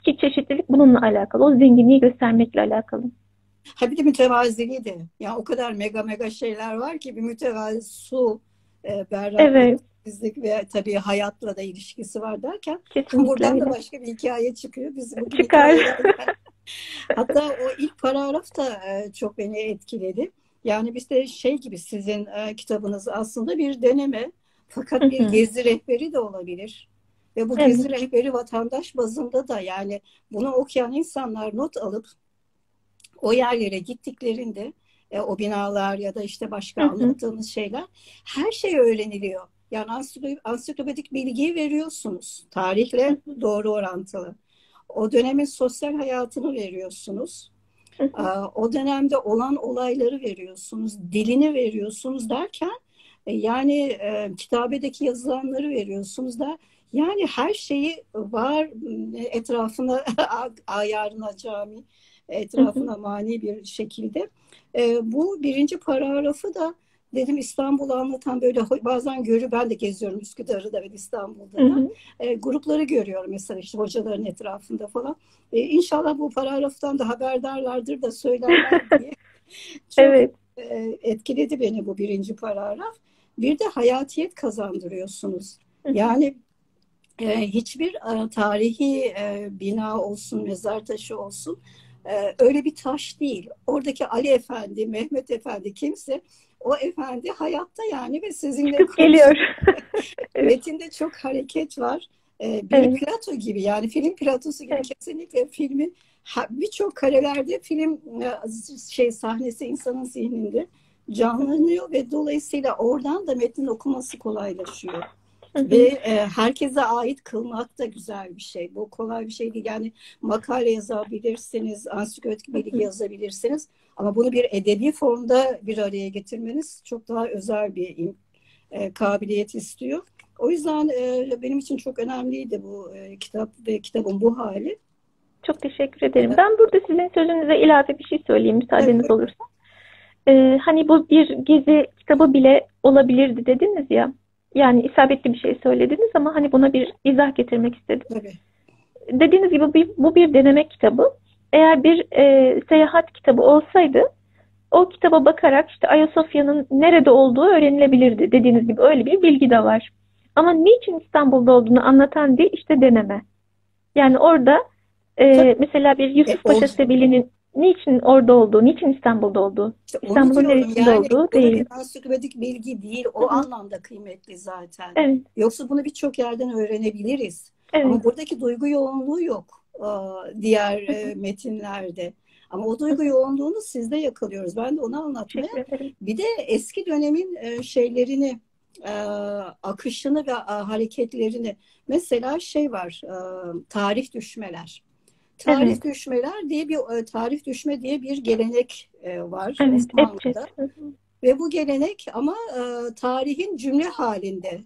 oradaki çeşitlilik bununla alakalı. O zenginliği göstermekle alakalı. Ha bir de mütevaziliği de. Ya o kadar mega mega şeyler var ki bir mütevazi su, e, berrak, Evet, temizlik ve tabii hayatla da ilişkisi var derken kesinlikle buradan da öyle. başka bir hikaye çıkıyor. Biz Çıkar. Hatta o ilk paragraf da e, çok beni etkiledi. Yani biz de şey gibi sizin e, kitabınız aslında bir deneme fakat bir gezi rehberi de olabilir. Ve bu Evet. gezi rehberi vatandaş bazında da yani bunu okuyan insanlar not alıp o yerlere gittiklerinde e, o binalar ya da işte başka Hı hı. anlattığınız şeyler her şey öğreniliyor. Yani ansiklo- ansiklopedik bilgiyi veriyorsunuz. Tarihle doğru orantılı. O dönemin sosyal hayatını veriyorsunuz. Hı hı. Aa, O dönemde olan olayları veriyorsunuz. Dilini veriyorsunuz derken e, yani e, kitabedeki yazılanları veriyorsunuz da yani her şeyi var e, etrafına ayarına cami etrafına mani bir şekilde. E, bu birinci paragrafı da dedim İstanbul'u anlatan böyle bazen görü ben de geziyorum Üsküdar'ı da ve İstanbul'da Hı da. hı. E, grupları görüyorum mesela işte hocaların etrafında falan. E, inşallah bu paragraftan da haberdarlardır da söylerler diye. Çok Evet. e, etkiledi beni bu birinci paragraf. Bir de hayatiyet kazandırıyorsunuz. Yani e, hiçbir tarihi e, bina olsun, mezar taşı olsun e, öyle bir taş değil. Oradaki Ali Efendi, Mehmet Efendi kimse o efendi hayatta yani ve sizinle geliyor. Metinde çok hareket var. E, bir evet. plato gibi yani film platosu gibi evet. kesinlikle filmin birçok karelerde film e, şey sahnesi insanın zihninde canlanıyor ve dolayısıyla oradan da metnin okuması kolaylaşıyor. Ve e, herkese ait kılmak da güzel bir şey. Bu kolay bir şey değil. Yani makale yazabilirsiniz, ansiklopedik bilgi yazabilirsiniz. Ama bunu bir edebi formda bir araya getirmeniz çok daha özel bir e, kabiliyet istiyor. O yüzden e, benim için çok önemliydi bu e, kitap ve kitabın bu hali. Çok teşekkür ederim. Evet. Ben burada sizin sözünüze ilave bir şey söyleyeyim müsaadeniz evet. olursa. Ee, hani bu bir gezi kitabı bile olabilirdi dediniz ya. Yani isabetli bir şey söylediniz ama hani buna bir izah getirmek istedim. Tabii. Dediğiniz gibi bir, bu bir deneme kitabı. Eğer bir e, seyahat kitabı olsaydı o kitaba bakarak işte Ayasofya'nın nerede olduğu öğrenilebilirdi. Dediğiniz gibi öyle bir bilgi de var. Ama niçin İstanbul'da olduğunu anlatan bir işte deneme. Yani orada e, mesela bir Yusuf e, Paşa Sebili'nin niçin orada olduğu, niçin İstanbul'da olduğu, işte İstanbul'un neresinde yani, olduğu değil. Ansiklopedik bilgi değil, o Hı-hı. anlamda kıymetli zaten. Evet. Yoksa bunu birçok yerden öğrenebiliriz. Evet. Ama buradaki duygu yoğunluğu yok diğer Hı-hı. metinlerde. Ama o duygu yoğunluğunu sizde yakalıyoruz. Ben de onu anlatmaya. Bir de eski dönemin şeylerini, akışını ve hareketlerini. Mesela şey var, tarih düşmeler. Tarih evet. düşmeler diye bir e, tarih düşme diye bir gelenek e, var evet, Osmanlı'da. Evet. Ve bu gelenek ama e, tarihin cümle halinde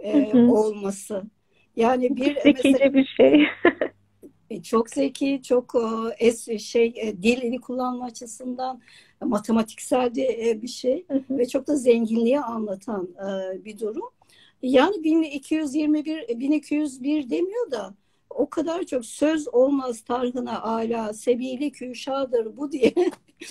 e, hı hı. olması. Yani bir zekice mesela, bir şey. çok zeki, çok es şey dilini kullanma açısından matematiksel de bir şey hı hı. ve çok da zenginliği anlatan bir durum. Yani 1221 1201 demiyor da o kadar çok söz olmaz tarhına ala, sebili küşadır bu diye.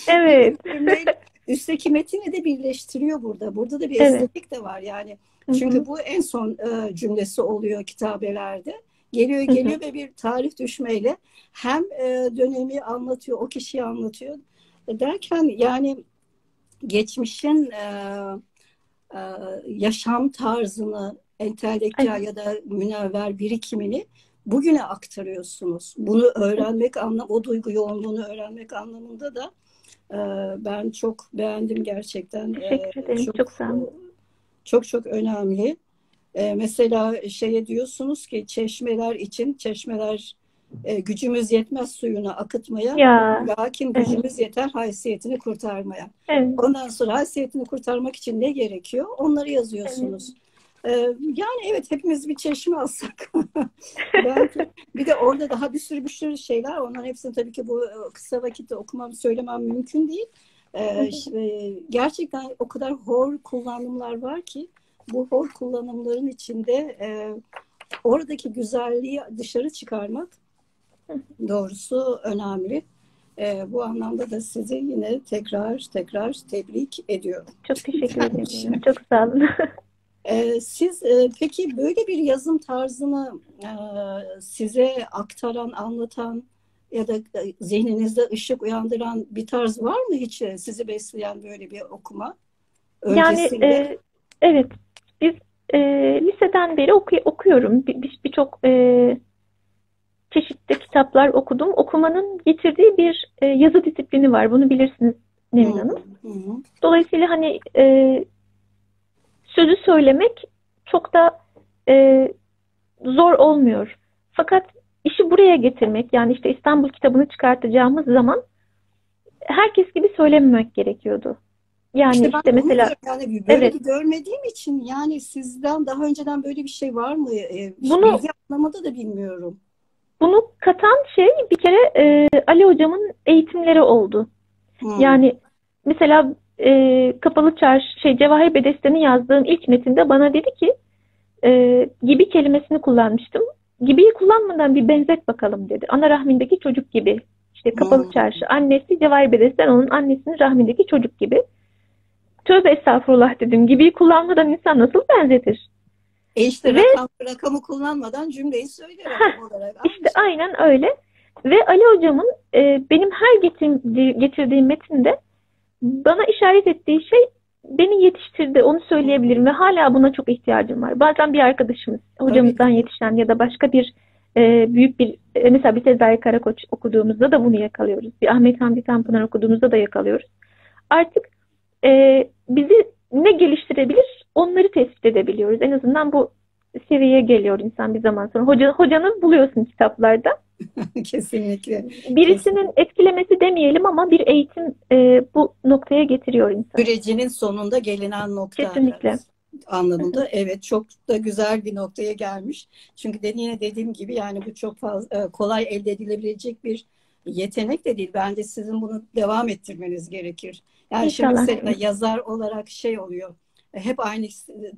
Evet. Üstteki metini de birleştiriyor burada. Burada da bir evet. estetik de var yani. Çünkü Hı-hı. bu en son e, cümlesi oluyor kitabelerde. Geliyor geliyor Hı-hı. ve bir tarih düşmeyle hem e, dönemi anlatıyor, o kişiyi anlatıyor. E, derken yani geçmişin e, e, yaşam tarzını, entelektüel ya da münevver birikimini bugüne aktarıyorsunuz. Bunu öğrenmek anlam, o duygu yoğunluğunu öğrenmek anlamında da e, ben çok beğendim gerçekten. Teşekkür ederim. Çok, çok sağ olun. Çok çok önemli. E, mesela şeye diyorsunuz ki çeşmeler için çeşmeler e, gücümüz yetmez suyunu akıtmaya. Ya. Lakin gücümüz evet. yeter haysiyetini kurtarmaya. Evet. Ondan sonra haysiyetini kurtarmak için ne gerekiyor? Onları yazıyorsunuz. Evet. Ee, yani evet hepimiz bir çeşme alsak. Belki bir de orada daha bir sürü bir sürü şeyler. Onların hepsini tabii ki bu e, kısa vakitte okumam, söylemem mümkün değil. Ee, e, gerçekten o kadar hor kullanımlar var ki bu hor kullanımların içinde e, oradaki güzelliği dışarı çıkarmak doğrusu önemli. E, bu anlamda da sizi yine tekrar tekrar tebrik ediyorum. Çok teşekkür ederim. Çok sağ olun. Ee, siz e, peki böyle bir yazım tarzını e, size aktaran, anlatan ya da zihninizde ışık uyandıran bir tarz var mı hiç sizi besleyen böyle bir okuma? Öncesinde? Yani e, evet, biz e, liseden beri oku okuyorum. Birçok bir, e, çeşitli kitaplar okudum. Okumanın getirdiği bir e, yazı disiplini var. Bunu bilirsiniz Nevin Hanım. Hı hı. Dolayısıyla hani e, sözü söylemek çok da e, zor olmuyor. Fakat işi buraya getirmek yani işte İstanbul kitabını çıkartacağımız zaman herkes gibi söylememek gerekiyordu. Yani işte, işte mesela yani böyle evet. görmediğim için yani sizden daha önceden böyle bir şey var mı? Ee, bunu bilgi anlamada da bilmiyorum. Bunu katan şey bir kere e, Ali hocamın eğitimleri oldu. Hmm. Yani mesela e, Kapalı Çarşı, şey Cevahir Bedesten'i yazdığım ilk metinde bana dedi ki e, gibi kelimesini kullanmıştım. Gibiyi kullanmadan bir benzet bakalım dedi. Ana rahmindeki çocuk gibi. İşte kapalı Hmm. çarşı. Annesi Cevahir Bedesten onun annesinin rahmindeki çocuk gibi. Tövbe estağfurullah dedim. Gibi kullanmadan insan nasıl benzetir? E işte Ve- rakam, rakamı kullanmadan cümleyi söyle rakam olarak. İşte aynen öyle. Ve Ali hocamın e, benim her getirdiği, getirdiğim metinde bana işaret ettiği şey beni yetiştirdi. Onu söyleyebilirim ve hala buna çok ihtiyacım var. Bazen bir arkadaşımız, hocamızdan yetişen ya da başka bir e, büyük bir e, mesela bir Sezai Karakoç okuduğumuzda da bunu yakalıyoruz. Bir Ahmet Hamdi Tanpınar okuduğumuzda da yakalıyoruz. Artık e, bizi ne geliştirebilir onları tespit edebiliyoruz. En azından bu seviyeye geliyor insan bir zaman sonra. Hoca, hocanı buluyorsun kitaplarda. Kesinlikle. Birisinin etkilemesi demeyelim ama bir eğitim e, bu noktaya getiriyor insan. Sürecinin sonunda gelinen nokta. Kesinlikle. Anlamında evet çok da güzel bir noktaya gelmiş. Çünkü de yine dediğim gibi yani bu çok fazla e, kolay elde edilebilecek bir yetenek de değil. Bence sizin bunu devam ettirmeniz gerekir. Yani şimdi İnşallah. mesela yazar olarak şey oluyor. e, Hep aynı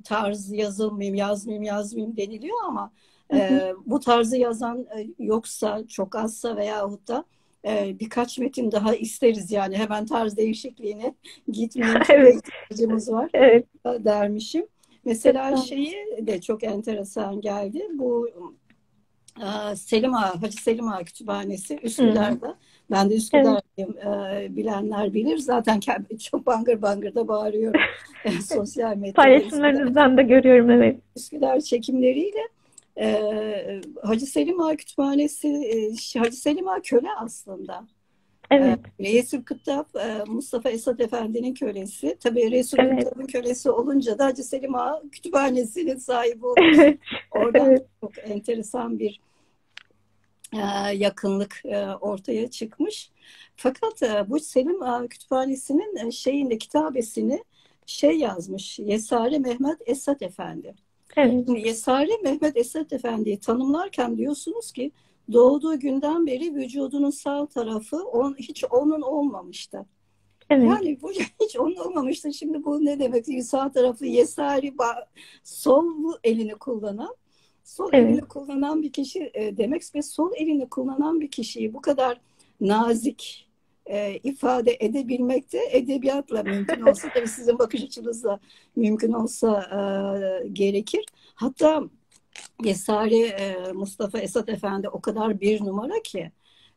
tarz yazılmayayım, yazmayayım, yazmayayım deniliyor ama. E, bu tarzı yazan e, yoksa, çok azsa veyahut da e, birkaç metin daha isteriz yani hemen tarz değişikliğine gitmeyin Evet. ihtiyacımız var Evet. dermişim. Mesela şeyi de çok enteresan geldi. Bu e, Selim Ağa, Hacı Selim Ağa Kütüphanesi Üsküdar'da. Ben de Üsküdar'dayım. E, bilenler bilir. Zaten çok bangır bangır da bağırıyorum. E, Sosyal medyada Paylaşımlarınızdan da görüyorum evet. Üsküdar çekimleriyle e, Hacı Selim Ağa Kütüphanesi e, Hacı Selim Ağa köle aslında. Evet. Resul Kıttap e, Mustafa Esat Efendi'nin kölesi. Tabii Resul Evet. Kıttap'ın kölesi olunca da Hacı Selim Ağa kütüphanesinin sahibi olmuş. Evet. Oradan Evet. çok enteresan bir e, yakınlık ortaya çıkmış. Fakat bu Selim Kütüphanesi'nin şeyinde kitabesini şey yazmış. Yesari Mehmet Esat Efendi. Evet. Yesari Mehmet Esat Efendi'yi tanımlarken diyorsunuz ki doğduğu günden beri vücudunun sağ tarafı on, hiç onun olmamıştı. Evet. Yani bu hiç onun olmamıştı. Şimdi bu ne demek? Sağ tarafı Yesari sol elini kullanan sol Evet. elini kullanan bir kişi e, demek ve sol elini kullanan bir kişiyi bu kadar nazik e, ifade edebilmek de edebiyatla mümkün olsa tabii sizin bakış açınızla mümkün olsa e, gerekir. Hatta Yesari e, Mustafa Esat Efendi o kadar bir numara ki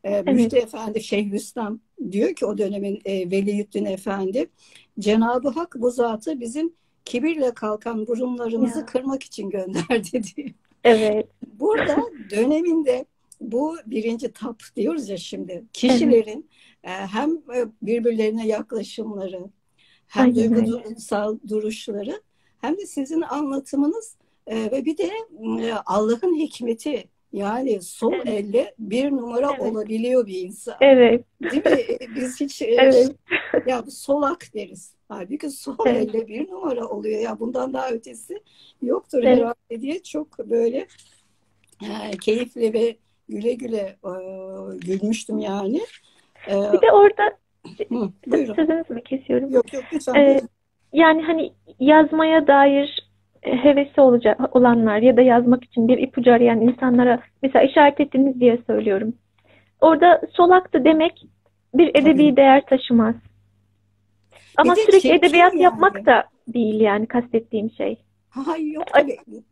e, Müftü Efendi Şeyhülislam diyor ki o dönemin e, Veliyüddin Efendi Cenab-ı Hak bu zatı bizim kibirle kalkan burunlarımızı Ya. kırmak için gönderdi diyor. Evet. Burada döneminde bu birinci tap diyoruz ya şimdi kişilerin e, hem e, birbirlerine yaklaşımları hem Aynen duygusal duruşları hem de sizin anlatımınız e, ve bir de e, Allah'ın hikmeti yani sol Evet. elle bir numara Evet. olabiliyor bir insan. Evet. Değil mi? Biz hiç Evet. ya solak deriz. Halbuki sol Evet. elle bir numara oluyor. Ya bundan daha ötesi yoktur Evet. herhalde diye çok böyle e, keyifli ve güle güle e, gülmüştüm yani. E, Bir de orada hı, buyurun. sözünüzü mü kesiyorum? Yok yok lütfen. Ee. Yani hani yazmaya dair hevesi olacak olanlar ya da yazmak için bir ipucu arayan insanlara mesela işaret ettiniz diye söylüyorum. Orada solaktı demek bir edebi Tabii. değer taşımaz. Ama Bir sürekli edebiyat yani. yapmak da değil yani kastettiğim şey. Ha, yok.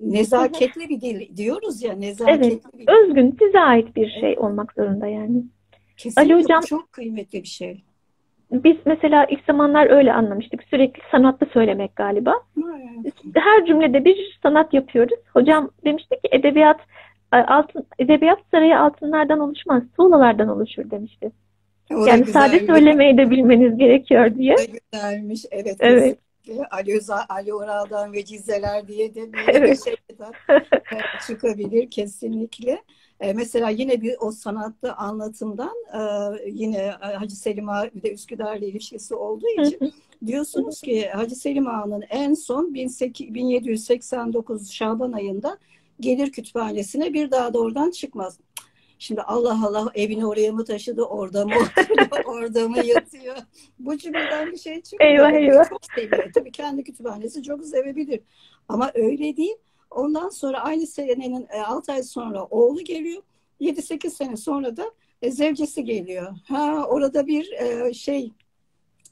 Nezaketli bir dil diyoruz ya nezaketli Evet. bir dil. Özgün, size ait bir şey olmak zorunda yani. Kesinlikle Ali Hocam- çok kıymetli bir şey. Biz mesela ilk zamanlar öyle anlamıştık. Sürekli sanatlı söylemek galiba. Ha, her cümlede bir sanat yapıyoruz. Hocam demişti ki edebiyat e, altın edebiyat sarayı altınlardan oluşmaz, tuğlalardan oluşur demişti. o Yani sade söylemeyi de bilmeniz gerekiyor diye. O da güzelmiş. Evet. Evet. Kesinlikle. Ali, Öza, Ali Oral'dan vecizeler diye de bir Evet. şeyden çıkabilir kesinlikle. E, Mesela yine bir o sanatlı anlatımdan e, yine e, Hacı Selim Ağa bir de Üsküdar'la ilişkisi olduğu için diyorsunuz ki Hacı Selim Ağa'nın en son 18 1789 Şaban ayında gelir kütüphanesine bir daha da oradan çıkmaz. Şimdi Allah Allah evini oraya mı taşıdı, orada mı oturuyor, orada mı yatıyor? Bu cümleden bir şey çıkmıyor. Eyvah, eyvah. Çok seviyor. Tabii kendi kütüphanesi çok sevebilir. Ama öyle değil. Ondan sonra aynı senenin 6 ay sonra oğlu geliyor. 7-8 sene sonra da e, zevcesi geliyor. Ha orada bir e, şey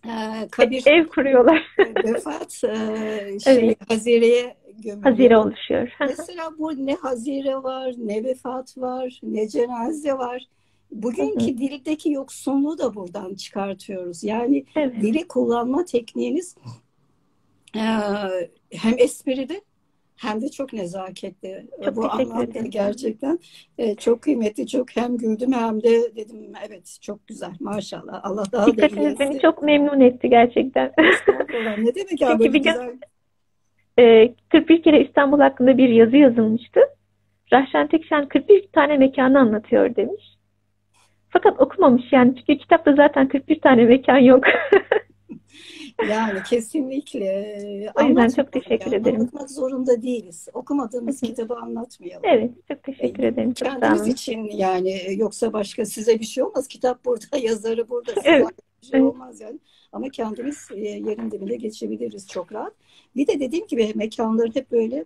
e, kabir Ev kuruyorlar. e, vefat e, şey Evet. Hazire'ye gömülüyor. Hazire oluşuyor. Mesela bu ne hazire var, ne vefat var, ne cenaze var. Bugünkü dildeki yoksunluğu da buradan çıkartıyoruz. Yani Evet. dili kullanma tekniğiniz e, hem esprili hem de çok nezaketli. Çok Bu anlamda gerçekten e, çok kıymetli. Çok hem güldüm hem de dedim evet çok güzel maşallah. Allah daha da iyi beni çok memnun etti gerçekten. Ne demek ya Çünkü böyle bir gün- güzel. Ee, 41 kere İstanbul hakkında bir yazı yazılmıştı. Rahşan Tekşen 41 tane mekanı anlatıyor demiş. Fakat okumamış yani çünkü kitapta zaten 41 tane mekan yok. Yani kesinlikle. O yüzden çok teşekkür yani. ederim. Anlatmak zorunda değiliz. Okumadığımız kitabı anlatmayalım. Evet, çok teşekkür ederim. Çok olun. için yani yoksa başka size bir şey olmaz. Kitap burada, yazarı burada. Size Evet, bir şey evet. olmaz yani. Ama kendimiz e, yerin dibine geçebiliriz çok rahat. Bir de dediğim gibi mekanların hep böyle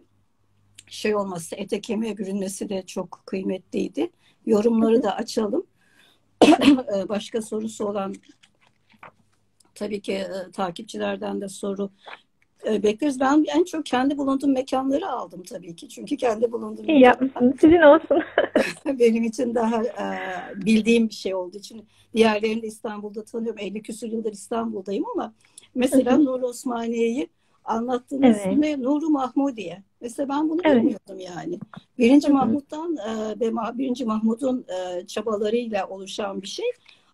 şey olması, ete kemiğe bürünmesi de çok kıymetliydi. Yorumları da açalım. E, Başka sorusu olan tabii ki e, takipçilerden de soru e, bekleriz. Ben en çok kendi bulunduğum mekanları aldım tabii ki. Çünkü kendi bulunduğum İyi yapmışsınız. Sizin olsun. benim için daha e, bildiğim bir şey olduğu için. Diğerlerini İstanbul'da tanıyorum. 50 küsur yıldır İstanbul'dayım ama mesela. Nur Osmaniye'yi anlattığınız Evet. ismi Nuru Mahmudiye. Mesela ben bunu Evet. bilmiyordum yani. Birinci. Mahmut'tan ve birinci Mahmud'un e, çabalarıyla oluşan bir şey.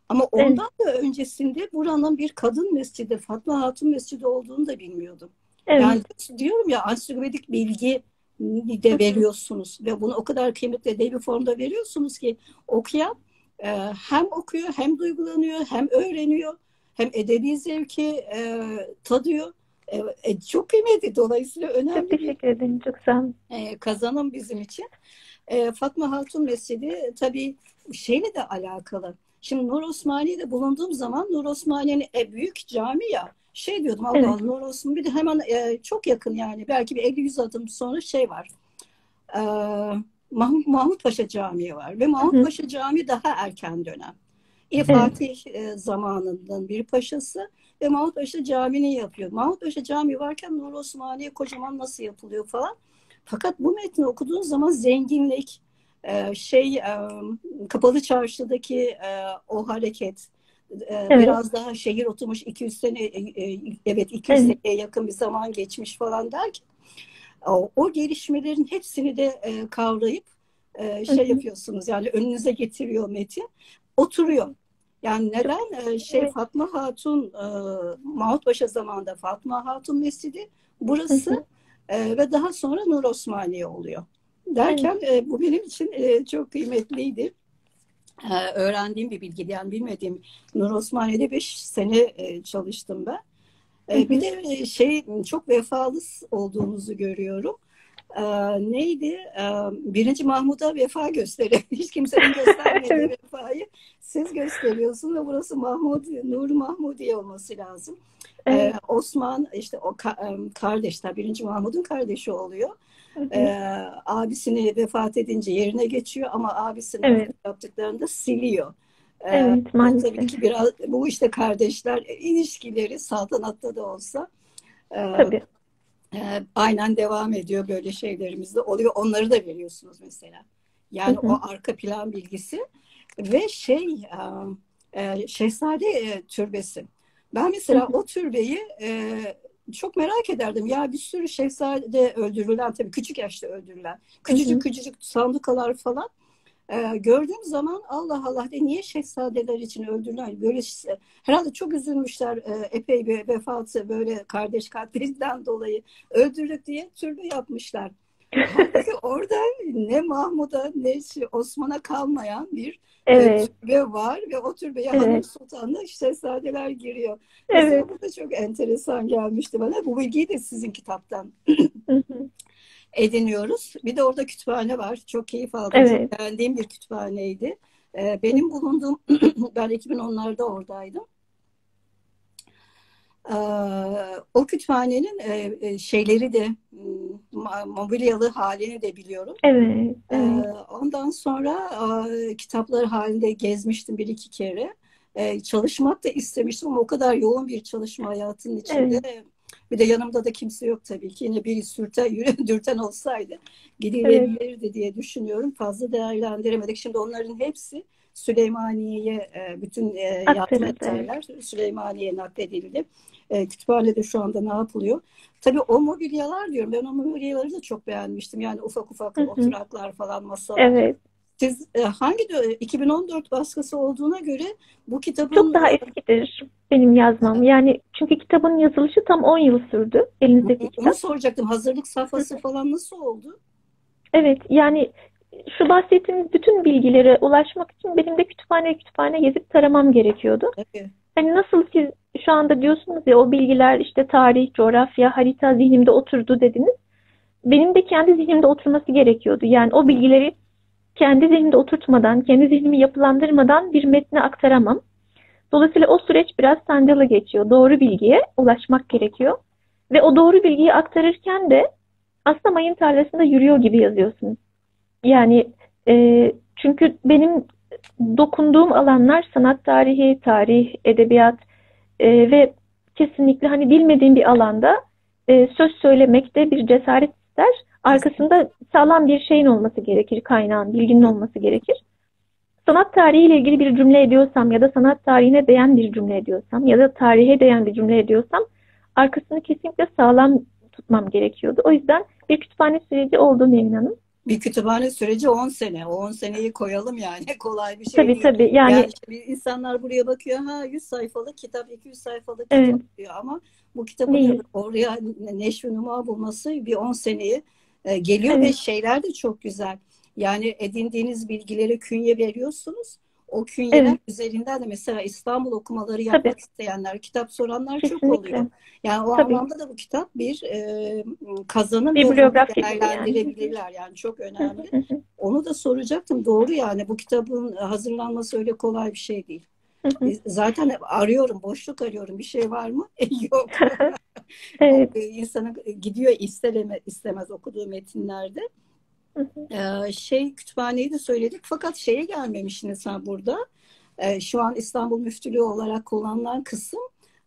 Ama ondan da öncesinde buranın bir kadın mescidi, Fatma Hatun Mescidi olduğunu da bilmiyordum. Evet. Yani diyorum ya ansiklopedik bilgi de veriyorsunuz ve bunu o kadar kıymetli edebi formda veriyorsunuz ki okuyan e, hem okuyor hem duygulanıyor hem öğreniyor hem edebi zevki e, tadıyor. E, e, çok kıymetli dolayısıyla Çok önemli bir teşekkür ederim. Çok sağ olun. e, kazanım bizim için. E, Fatma Hatun Mescidi tabii şeyle de alakalı. Şimdi Nur Osmaniye'de bulunduğum zaman Nur Osmaniye'nin e, büyük cami ya şey diyordum Allah Evet. Allah Nur Osman bir de hemen e, çok yakın yani belki bir 50-100 adım sonra şey var. E, Mahmut, Mahmut Paşa Camii var ve Mahmut Hı. Paşa Camii daha erken dönem. Evet. Fatih e, zamanından bir paşası ve Mahmut Paşa Camii'ni yapıyor. Mahmut Paşa Camii varken Nur Osmaniye kocaman nasıl yapılıyor falan. Fakat bu metni okuduğun zaman zenginlik, e, şey e, kapalı çarşıdaki e, o hareket, e, biraz daha şehir oturmuş 200 sene, e, evet 200 Evet. seneye yakın bir zaman geçmiş falan derken o, o gelişmelerin hepsini de kavrayıp şey hı. yapıyorsunuz yani önünüze getiriyor metin, oturuyor. Yani neden şey Evet. Fatma Hatun e, Mahmut Paşa zamanında Fatma Hatun Mescidi burası hı. e, ve daha sonra Nur Osmaniye oluyor. Derken e, bu benim için e, çok kıymetliydi. E, öğrendiğim bir bilgi yani bilmediğim Nur Osmaniye'de 5 sene e, çalıştım ben. E, bir de e, şey çok vefalı olduğunuzu görüyorum. E, neydi? E, birinci Mahmud'a vefa gösteriyor. Hiç kimsenin göstermediği Evet. vefayı siz gösteriyorsunuz ve burası Mahmud, Nur Mahmudiye olması lazım. E, Evet. Osman işte o ka- e, kardeşler, birinci Mahmud'un kardeşi oluyor. Hı. E, abisini vefat edince yerine geçiyor ama abisinin Evet. yaptıklarını da siliyor. E, Evet, maalesef. tabii ki biraz bu işte kardeşler ilişkileri saltanatta da olsa e, Tabii. E, aynen devam ediyor böyle şeylerimiz de oluyor. Onları da veriyorsunuz mesela. Yani Hı hı. o arka plan bilgisi ve şey e, e, Şehzade e, türbesi. Ben mesela Hı hı. o türbeyi e, çok merak ederdim. Ya bir sürü şehzade öldürülen tabii küçük yaşta öldürülen Hı küçücük hı. küçücük sandukalar falan e, gördüğüm zaman Allah Allah de niye şehzadeler için öldürülen böyle herhalde çok üzülmüşler e, epey bir vefatı böyle kardeş kardeşten dolayı öldürdük diye türbe yapmışlar. Halbuki orada ne Mahmud'a ne şey, Osman'a kalmayan bir Evet. türbe var ve o türbeye Evet. Hanım Sultan'la şehzadeler giriyor. Mesela Evet. bu da çok enteresan gelmişti bana. Bu bilgiyi de sizin kitaptan. Ediniyoruz. Bir de orada kütüphane var. Çok keyif aldım. Evet. Çok beğendiğim bir kütüphaneydi. Ee, benim bulunduğum, ben 2010'larda oradaydım. o kütüphanenin şeyleri de mobilyalı halini de biliyorum. Evet. evet. Ondan sonra kitapları halinde gezmiştim bir iki kere. Çalışmak da istemiştim ama o kadar yoğun bir çalışma hayatının içinde. Evet. Bir de yanımda da kimse yok tabii ki. Yine biri sürten, dürten olsaydı gidilebilirdi evet. diye düşünüyorum. Fazla değerlendiremedik. Şimdi onların hepsi Süleymaniye'ye bütün yardım ettiler. Süleymaniye'ye nakledildi. Kütüphanede şu anda ne yapılıyor? Tabii o mobilyalar diyorum. Ben o mobilyaları da çok beğenmiştim. Yani ufak ufak hı hı. oturaklar falan, masalar. Evet. Siz e, hangi 2014 baskısı olduğuna göre bu kitabın... Çok daha eskidir benim yazmam. Yani çünkü kitabın yazılışı tam 10 yıl sürdü. Elinizdeki Onu kitap. soracaktım. Hazırlık safhası falan nasıl oldu? Evet yani şu bahsettiğiniz bütün bilgilere ulaşmak için benim de kütüphane kütüphane gezip taramam gerekiyordu. Evet. Hani nasıl siz şu anda diyorsunuz ya o bilgiler işte tarih, coğrafya, harita zihnimde oturdu dediniz. Benim de kendi zihnimde oturması gerekiyordu. Yani o bilgileri kendi zihnimde oturtmadan, kendi zihnimi yapılandırmadan bir metne aktaramam. Dolayısıyla o süreç biraz sancılı geçiyor. Doğru bilgiye ulaşmak gerekiyor. Ve o doğru bilgiyi aktarırken de aslında mayın tarlasında yürüyor gibi yazıyorsunuz. Yani e, çünkü benim dokunduğum alanlar sanat tarihi, tarih, edebiyat e, ve kesinlikle hani bilmediğim bir alanda e, söz söylemek de bir cesaret ister. Arkasında sağlam bir şeyin olması gerekir, kaynağın, bilginin olması gerekir. Sanat tarihiyle ilgili bir cümle ediyorsam ya da sanat tarihine değen bir cümle ediyorsam ya da tarihe değen bir cümle ediyorsam arkasını kesinlikle sağlam tutmam gerekiyordu. O yüzden bir kütüphane süreci olduğunu eminim bir kütüphane süreci 10 sene. O 10 seneyi koyalım yani. Kolay bir şey tabii, değil. Tabii yani, yani işte insanlar buraya bakıyor ha 100 sayfalık kitap, 200 sayfalık kitap evet. diyor ama bu kitabın değil. oraya neşvi bulması bir 10 seneyi e, geliyor evet. ve şeyler de çok güzel. Yani edindiğiniz bilgileri künye veriyorsunuz o künyeler evet. üzerinden de mesela İstanbul okumaları yapmak Tabii. isteyenler, kitap soranlar Kesinlikle. çok oluyor. Yani o Tabii. anlamda da bu kitap bir e, kazanım bibliografi değerlendirebilirler. Yani. yani çok önemli. Onu da soracaktım. Doğru yani bu kitabın hazırlanması öyle kolay bir şey değil. E, zaten arıyorum, boşluk arıyorum. Bir şey var mı? Yok. evet. İnsanın gidiyor ister istemez okuduğu metinlerde. Ee, şey kütüphaneyi de söyledik fakat şeye gelmemişsiniz ha burada. Ee, şu an İstanbul Müftülüğü olarak kullanılan kısım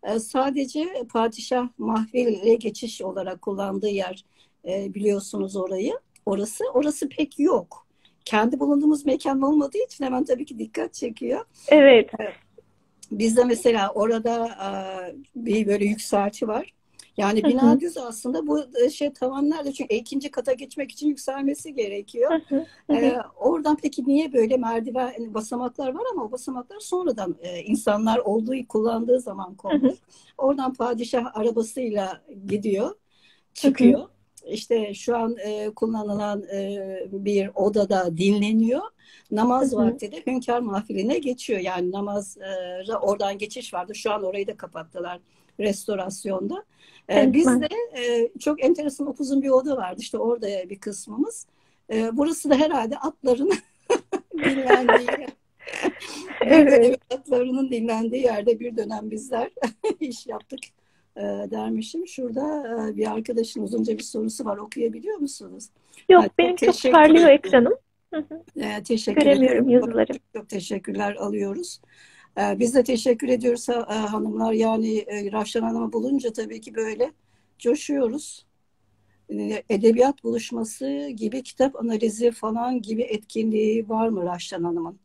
e, sadece padişah mahveliyle geçiş olarak kullandığı yer e, biliyorsunuz orayı. Orası orası pek yok. Kendi bulunduğumuz mekan olmadığı için hemen tabii ki dikkat çekiyor. Evet. Bizde mesela orada bir böyle yükselti var. Yani bina düz aslında bu e, şey tavanlarda çünkü ikinci kata geçmek için yükselmesi gerekiyor. ee, oradan peki niye böyle merdiven hani basamaklar var ama o basamaklar sonradan e, insanlar olduğu kullandığı zaman konmuş. Oradan padişah arabasıyla gidiyor, çıkıyor. İşte şu an e, kullanılan e, bir odada dinleniyor. Namaz vakti de hünkâr mahfiline geçiyor. Yani namaz e, oradan geçiş vardı. Şu an orayı da kapattılar restorasyonda. Ee, bizde e, çok enteresan upuzun bir oda vardı. İşte orada bir kısmımız. E, burası da herhalde atların dinlendiği evet. atlarının dinlendiği yerde bir dönem bizler iş yaptık e, dermişim. Şurada e, bir arkadaşın uzunca bir sorusu var. Okuyabiliyor musunuz? Yok yani, benim çok parlıyor ekranım. E, teşekkür Göremiyorum ederim. yazıları. Çok, çok teşekkürler alıyoruz. Ee, biz de teşekkür ediyoruz e, hanımlar. Yani e, Rafşan Hanım'ı bulunca tabii ki böyle coşuyoruz. Ee, edebiyat buluşması gibi kitap analizi falan gibi etkinliği var mı Rafşan Hanım'ın?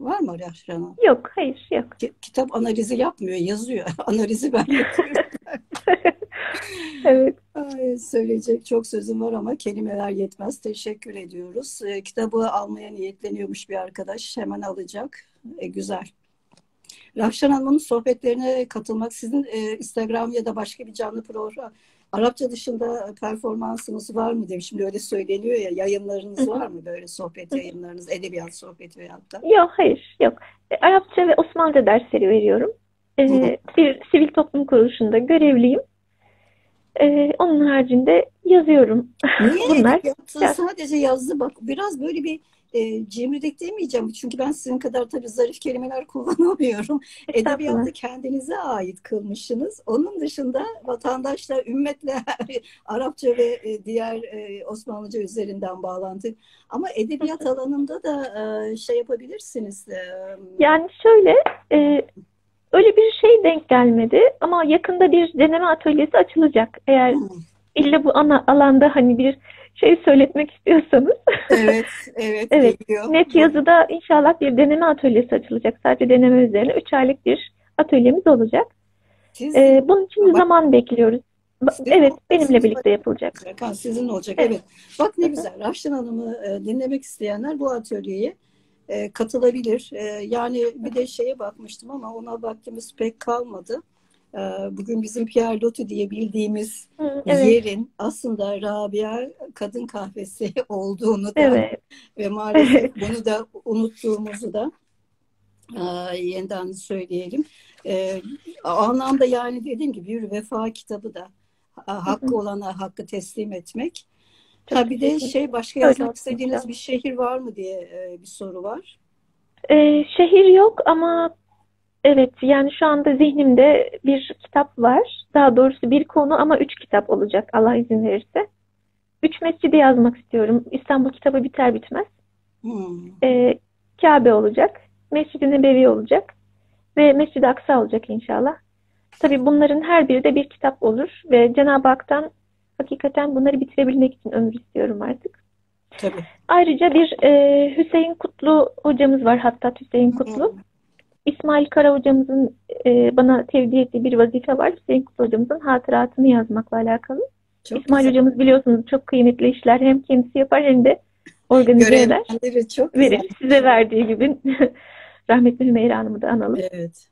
Var mı Rafşan Hanım? Yok, hayır yok. Kitap analizi yapmıyor, yazıyor. analizi ben yapıyorum. evet. Ay, söyleyecek çok sözüm var ama kelimeler yetmez. Teşekkür ediyoruz. E, kitabı almaya niyetleniyormuş bir arkadaş. Hemen alacak. E, güzel. Rafşan Hanım'ın sohbetlerine katılmak, sizin e, Instagram ya da başka bir canlı program, Arapça dışında performansınız var mı demiş. Şimdi öyle söyleniyor ya, yayınlarınız var mı böyle sohbet yayınlarınız, edebiyat sohbeti veyahut da? Yok, hayır, yok. E, Arapça ve Osmanlıca dersleri veriyorum. Ee, bir sivil toplum kuruluşunda görevliyim. Ee, onun haricinde yazıyorum. Niye Bunlar ya- sadece yazdı bak biraz böyle bir e, cimrilik demeyeceğim çünkü ben sizin kadar tabii zarif kelimeler kullanamıyorum. Edebiyatı kendinize ait kılmışsınız. Onun dışında vatandaşla, ümmetle Arapça ve e, diğer e, Osmanlıca üzerinden bağlantı. Ama edebiyat alanında da e, şey yapabilirsiniz. E, Yani şöyle, e, öyle bir şey denk gelmedi ama yakında bir deneme atölyesi açılacak. Eğer illa bu ana alanda hani bir şey söyletmek istiyorsanız evet, evet, Evet, geliyor. net yazıda inşallah bir deneme atölyesi açılacak. Sadece deneme üzerine 3 aylık bir atölyemiz olacak. Siz, E, bunun için de zaman bekliyoruz. Siz- Evet, siz- benimle birlikte yapılacak. Serkan sizin olacak. Evet. Evet. Bak ne güzel. Raşlan Hanım'ı e, dinlemek isteyenler bu atölyeye e, katılabilir. E, yani bir de şeye bakmıştım ama ona vaktimiz pek kalmadı. E, bugün bizim Pierre Loti diye bildiğimiz Evet, yerin aslında Rabia Kadın Kahvesi olduğunu da evet, ve maalesef bunu da unuttuğumuzu da e, yeniden söyleyelim. E, anlamda yani dediğim gibi bir vefa kitabı da ha- hakkı olana hakkı teslim etmek. Ha bir de şey başka yazmak istediğiniz bir şehir var mı diye e, bir soru var. Ee, şehir yok ama evet yani şu anda zihnimde bir kitap var. Daha doğrusu bir konu ama üç kitap olacak Allah izin verirse. Üç mescidi yazmak istiyorum. İstanbul kitabı biter bitmez. Hmm. Ee, Kabe olacak. Mescid-i Nebevi olacak. Ve Mescid-i Aksa olacak inşallah. Tabii bunların her biri de bir kitap olur. Ve Cenab-ı Hak'tan hakikaten bunları bitirebilmek için ömür istiyorum artık. Tabii. Ayrıca bir e, Hüseyin Kutlu hocamız var. Hattat Hüseyin Kutlu. İsmail Kara hocamızın e, bana tevdi ettiği bir vazife var. Hüseyin Kutlu hocamızın hatıratını yazmakla alakalı. Çok İsmail güzel. hocamız biliyorsunuz çok kıymetli işler hem kendisi yapar hem de organize eder. Çok Verir. güzel. Size verdiği gibi rahmetli Hümeyra Hanım'ı da analım. Evet.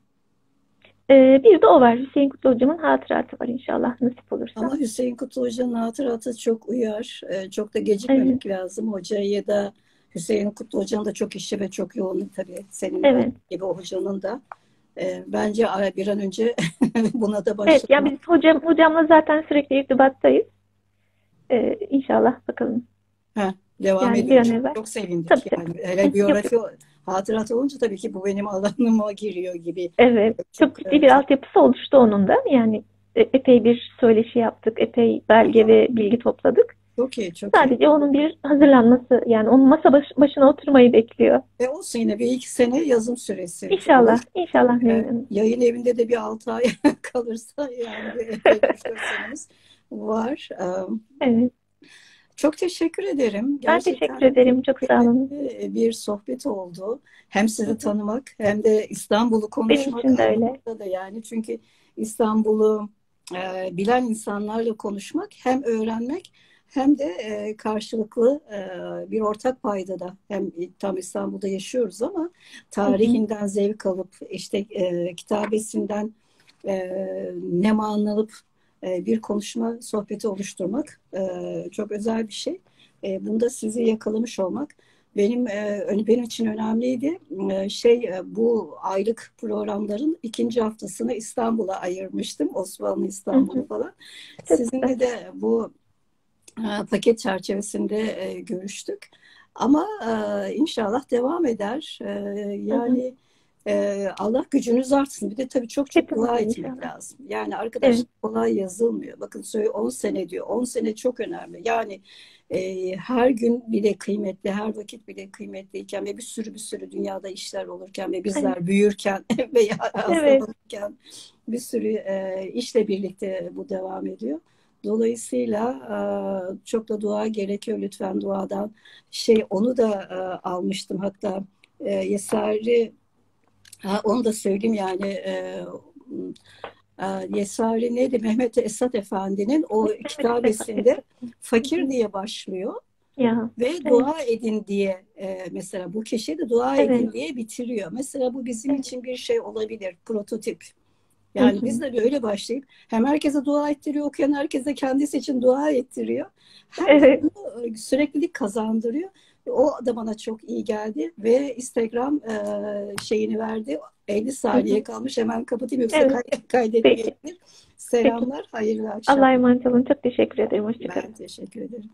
E, bir de o var. Hüseyin Kutlu hocamın hatıratı var inşallah nasip olursa. Ama Hüseyin Kutlu Hoca'nın hatıratı çok uyar. E, çok da gecikmemek lazım. Hocaya da Hüseyin Kutlu Hoca'nın da çok işi ve çok yoğun tabii. Senin Evet. gibi o hocanın da. E, bence bir an önce buna da Evet, başlamak. yani biz hocam, hocamla zaten sürekli irtibattayız. E, inşallah bakalım. Ha, devam Yani an Çok, evvel. çok sevindik Tabii, yani. Hele Yok, biyografi hatırat olunca tabii ki bu benim alanıma giriyor gibi. Evet, çok Çok, ciddi evet. bir altyapısı oluştu onun da. Yani e, epey bir söyleşi yaptık, epey belge ve bilgi topladık. Çok iyi, çok iyi. Sadece onun bir hazırlanması, yani onun masa baş- başına oturmayı bekliyor. Ve olsun yine bir iki sene yazım süresi. İnşallah, inşallah Ee, yayın evinde de bir altı ay kalırsa yani bir var. Ee, Evet, Çok teşekkür ederim. ben Gerçekten teşekkür ederim. Çok sağ olun. bir sohbet oldu. Hem sizi tanımak hem de İstanbul'u Benim konuşmak için de öyle. da yani çünkü İstanbul'u e, bilen insanlarla konuşmak hem öğrenmek hem de e, karşılıklı e, bir ortak paydada hem tam İstanbul'da yaşıyoruz ama tarihinden zevk alıp işte e, kitabesinden e, nema alıp e, bir konuşma sohbeti oluşturmak e, çok özel bir şey. E, bunda sizi yakalamış olmak benim e, benim için önemliydi. E, şey e, bu aylık programların ikinci haftasını İstanbul'a ayırmıştım. Osmanlı İstanbul'u falan. Sizinle de bu paket çerçevesinde e, görüştük. Ama e, inşallah devam eder. E, yani e, Allah gücünüz artsın. Bir de tabii çok çok Hepimiz dua etmek lazım. Yani arkadaşlar Evet. kolay yazılmıyor. Bakın söyle 10 sene diyor. 10 sene çok önemli. Yani e, her gün bile kıymetli, her vakit bile kıymetliyken ve bir sürü bir sürü dünyada işler olurken ve bizler büyürken veya hastalanırken bir sürü e, işle birlikte bu devam ediyor. Dolayısıyla e, çok da dua gerekiyor lütfen duadan. Şey onu da e, almıştım hatta e, Yesari ha, onu da söyleyeyim yani Yesari neydi? Mehmet Esat Efendi'nin o kitabesinde fakir diye başlıyor Ya, ve dua edin diye e, mesela bu kişi de dua Evet. edin diye bitiriyor. Mesela bu bizim Evet. için bir şey olabilir, prototip. Yani biz de böyle başlayıp hem herkese dua ettiriyor, okuyan herkese kendisi için dua ettiriyor. Hem Evet. e, süreklilik kazandırıyor. O da bana çok iyi geldi ve Instagram e, şeyini verdi. 50 saniye kalmış hemen kapatayım yoksa Evet. kay- kaydetmeyebilir. Selamlar, hayırlı akşamlar. Allah'a emanet olun. Çok teşekkür ederim. Hoşçakalın. Ben teşekkür ederim.